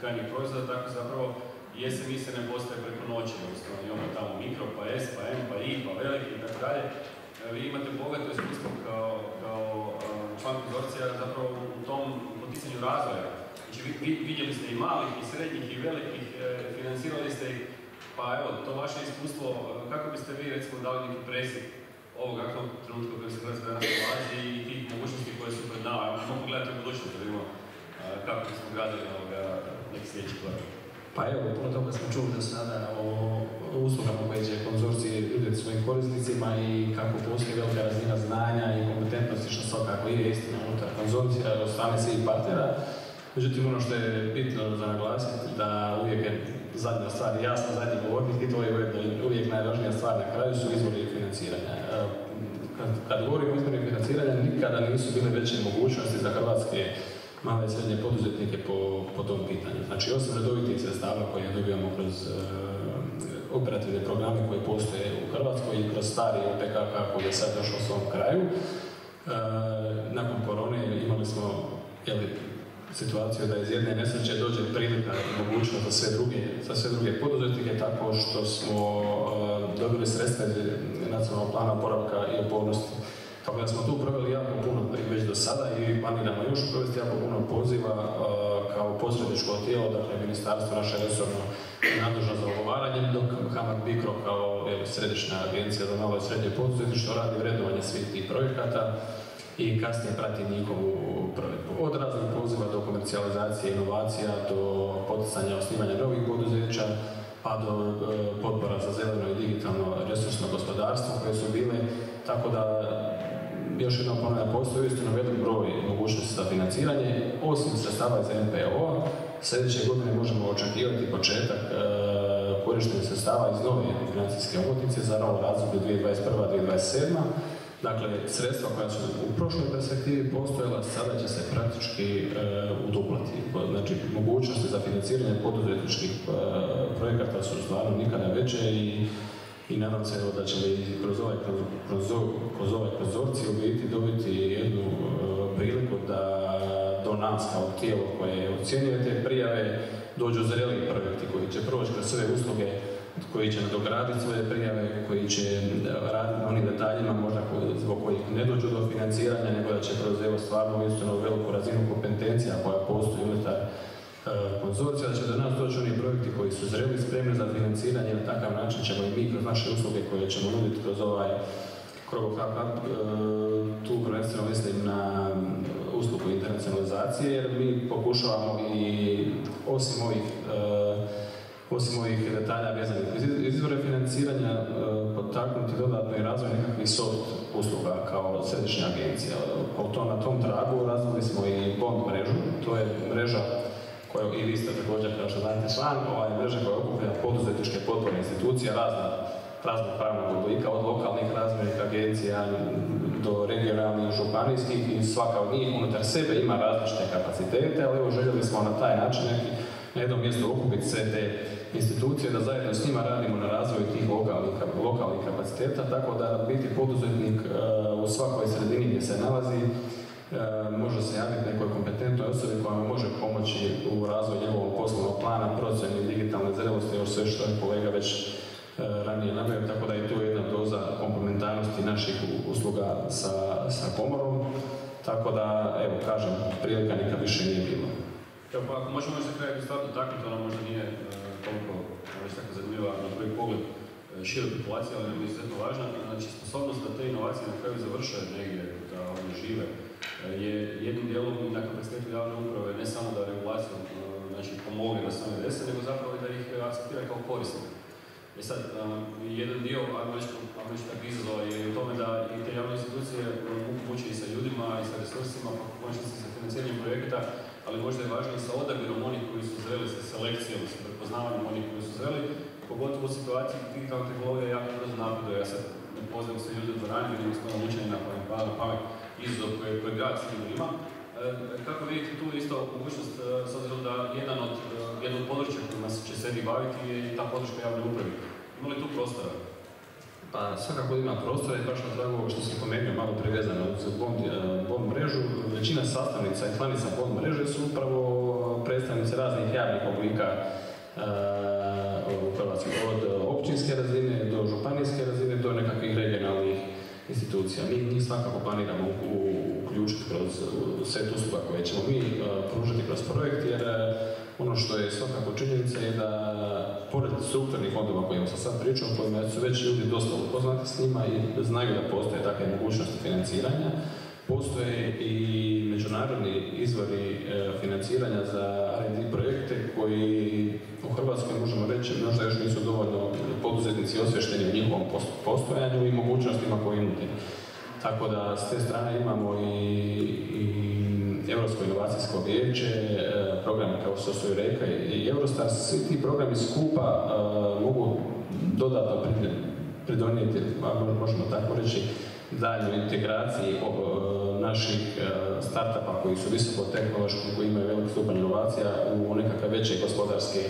krajnjih proizvoda, tako zapravo jesam se ne postaje preko noći, odnosno imamo tamo mikro, pa S, pa M, pa I, pa veliki i tako dalje. Vi imate bogato iskustvo kao, kao član konzorcija zapravo u tom poticanju razvoja. Znači vidjeli ste i malih, i srednjih, i velikih, e, financirali ste ih, pa evo, to vaše iskustvo, kako biste vi recimo dali neki presjek ovog aktualnog trenutka koji se Hrvatska danas nalazi i tih mogućnosti koje su pred nama. Možemo pogledati u budućnosti da vidimo kako smo gradili ovoga neki sljedeći korak. Pa evo, puno toga smo čuli do sada o uslugama koje će konzorcije nuditi svojim korisnicima i kako postoji velika razina znanja i kompetentnosti što svakako je istina unutar konzorcija od strane svih partnera. Međutim, ono što je bitno za naglasiti da uvijek je zadnja stvar jasna, zadnji govornik i to je uvijek najvažnija stvar na kraju su izvori financiranja. Kad, kad govorimo o izvori financiranja, nikada nisu bile veće mogućnosti za hrvatske male i srednje poduzetnike po, po tom pitanju. Znači, osim redovitih sredstava koje dobijamo kroz uh, operativne programe koje postoje u Hrvatskoj i kroz stari OPKK koji je sad došao u svom kraju, uh, nakon korone imali smo jeli, situaciju da iz jedne nesreće dođe prilika i mogućnost za sve druge, za sve druge poduzetnike tako što smo uh, dobili sredstva iz nacionalnog plana oporavka i opornosti. Tako da smo tu proveli jako puno već do sada i planiramo još provesti jako puno poziva kao posredničko tijelo, dakle ministarstvo naše resorno nadležno za ogovaranje, dok Hamar Bikro kao središnja agencija za malo i srednje poduzetništvo radi vrednovanje svih tih projekata i kasnije prati njihovu provedbu. Od raznih poziva do komercijalizacije inovacija, do poticanja osnivanja novih poduzeća, pa do e, potpora za zeleno i digitalno resursno gospodarstvo koje su bile, tako da još jednom ponavljam, postoji uistinu velik broj mogućnosti za financiranje, osim sredstava iz NPO-a, sljedeće godine možemo očekivati početak e, korištenja sredstava iz nove financijske omotnice za novo razdoblje 2021-2027. Dakle, sredstva koja su u prošloj perspektivi postojala, sada će se praktički e, uduplati. Znači, mogućnosti za financiranje poduzetničkih e, projekata su stvarno nikada veće i i nadam se da i kroz ovaj, kroz, ovaj u biti dobiti jednu e, priliku da do nas kao tijelo koje ocjenjuje te prijave dođu zreli projekti koji će proći kroz sve usluge koji će nadograditi svoje prijave, koji će raditi na onim detaljima možda zbog kojih ne dođu do financiranja, nego da će kroz evo stvarno uistinu veliku razinu kompetencija koja postoji unutar e, konzorcija, da će do nas doći oni projekti koji su zreli, spremni za financiranje, na takav način ćemo i mi kroz naše usluge koje ćemo nuditi kroz ovaj krog e, tu prvenstveno mislim na uslugu internacionalizacije, jer mi pokušavamo i osim ovih e, osim ovih detalja vezanih izvore financiranja, potaknuti dodatno i razvoj nekakvih soft usluga kao središnja agencija. Na tom tragu razvili smo i bond mrežu, to je mreža koja i vi ste također kao što znate član, ovaj mreža koja okuplja poduzetničke potporne institucije razne raznih pravnog oblika, od lokalnih razvojnih agencija do regionalnih, županijskih i svaka od njih unutar sebe ima različite kapacitete, ali evo željeli smo na taj način neki na jednom mjestu okupiti sve te institucije, da zajedno s njima radimo na razvoju tih lokalnih, kapaciteta, tako da biti poduzetnik e, u svakoj sredini gdje se nalazi, može se javiti nekoj kompetentnoj osobi koja može pomoći u razvoju njegovog poslovnog plana, procjeni digitalne zrelosti, još sve što je kolega već e, ranije naveo, tako da je tu jedna doza komplementarnosti naših usluga sa, sa komorom. Tako da, evo, kažem, prilika nikad više nije bilo. Evo, pa ako možemo još za kraj stvarno taknuti, ona možda nije toliko tako zanimljiva na prvi pogled e, šira populacija, ali je izuzetno važna. Znači, sposobnost da te inovacije na kraju završe negdje, da one žive, e, je jednim dijelom i na kapacitetu javne uprave ne samo da regulacijom znači, pomogne na same dese, nego zapravo da ih akceptira kao korisnika. E sad, jedan dio, tako izazova je u tome da i te javne institucije mogu i sa ljudima i sa resursima, pa konačnici sa financiranjem projekta, ali možda je važno sa odabirom onih koji su zreli, sa selekcijom, sa prepoznavanjem onih koji su zreli, pogotovo u situaciji digitalna tehnologija jako brzo napreduje. Ja sad ne poznam se ljudi u dvorani, vidim smo učenje na pamet, na pamet izazov koje, koje grad sigurno ima. E, kako vidite tu isto mogućnost, e, s obzirom da jedan od, e, jedno od područja kojima će se baviti je ta podrška javne upravi. Ima li tu prostora? Pa svakako ima prostora i baš na tragu ovo što sam spomenuo malo prevezano uz bond mrežu. Većina sastavnica i članica bond mreže su upravo predstavnici raznih javnih oblika u Hrvatskoj, od općinske razine do županijske razine institucija. Mi njih svakako planiramo uključiti kroz set usluga koje ćemo mi e, pružiti kroz projekt, jer ono što je svakako činjenica je da, pored strukturnih fondova kojima sam sad pričao, kojima su već ljudi dosta upoznati s njima i znaju da postoje takve mogućnosti financiranja, postoje i međunarodni izvori e, financiranja za R&D projekte koji u Hrvatskoj možemo reći možda još nisu dovoljno poduzetnici osvješteni u njihovom postojanju i mogućnostima koje nude. Tako da s te strane imamo i, i Europsko inovacijsko vijeće, e, programi kao što su i Reka i Eurostar, svi ti programi skupa e, mogu dodatno pridonijeti, možemo tako reći, daljnjoj integraciji e, naših startupa koji su visoko tehnološki, koji imaju velik stupanj inovacija u nekakve veće gospodarske,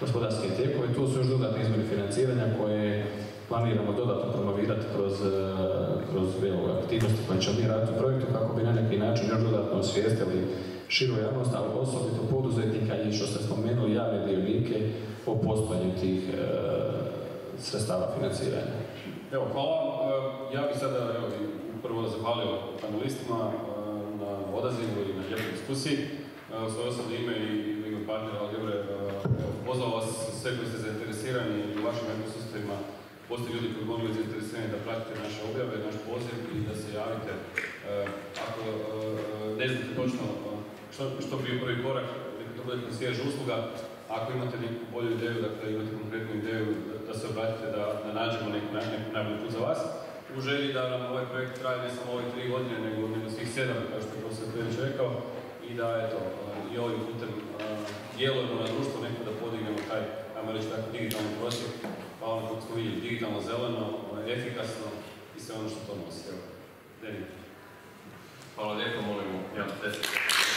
gospodarske tijekove. Tu su još dodatni izmjeri financiranja koje planiramo dodatno promovirati kroz, e, kroz aktivnosti koje ćemo mi raditi u projektu kako bi na neki način još dodatno osvijestili širu javnost, ali osobito poduzetnika i što ste spomenuli javne dionike o postojanju tih e, sredstava financiranja. Evo, hvala. E, ja bih sada evo, prvo zahvalio panelistima na odazivu i na lijepoj diskusiji. U svoje osobno ime i ime partnera Algebre pozvao vas sve koji ste zainteresirani u vašim ekosustavima Postoje ljudi koji mogu zainteresirani da pratite naše objave, naš poziv i da se javite. Ako ne znate točno što, što bi prvi korak, to bude svježa usluga, ako imate neku bolju ideju, dakle imate konkretnu ideju da se obratite, da, da nađemo neku najbolju put za vas, u želji da nam ovaj projekt traje ne samo ove tri godine, nego, nego svih sedam, kao što je profesor Prilić rekao, i da eto, i ovim putem djelujemo na društvo neko da podignemo taj, ajmo reći tako, digitalni prosjek, pa ono kako smo vidjeli, digitalno zeleno, ono, efikasno i sve ono što to nosi. Hvala lijepo, molimo Tesak.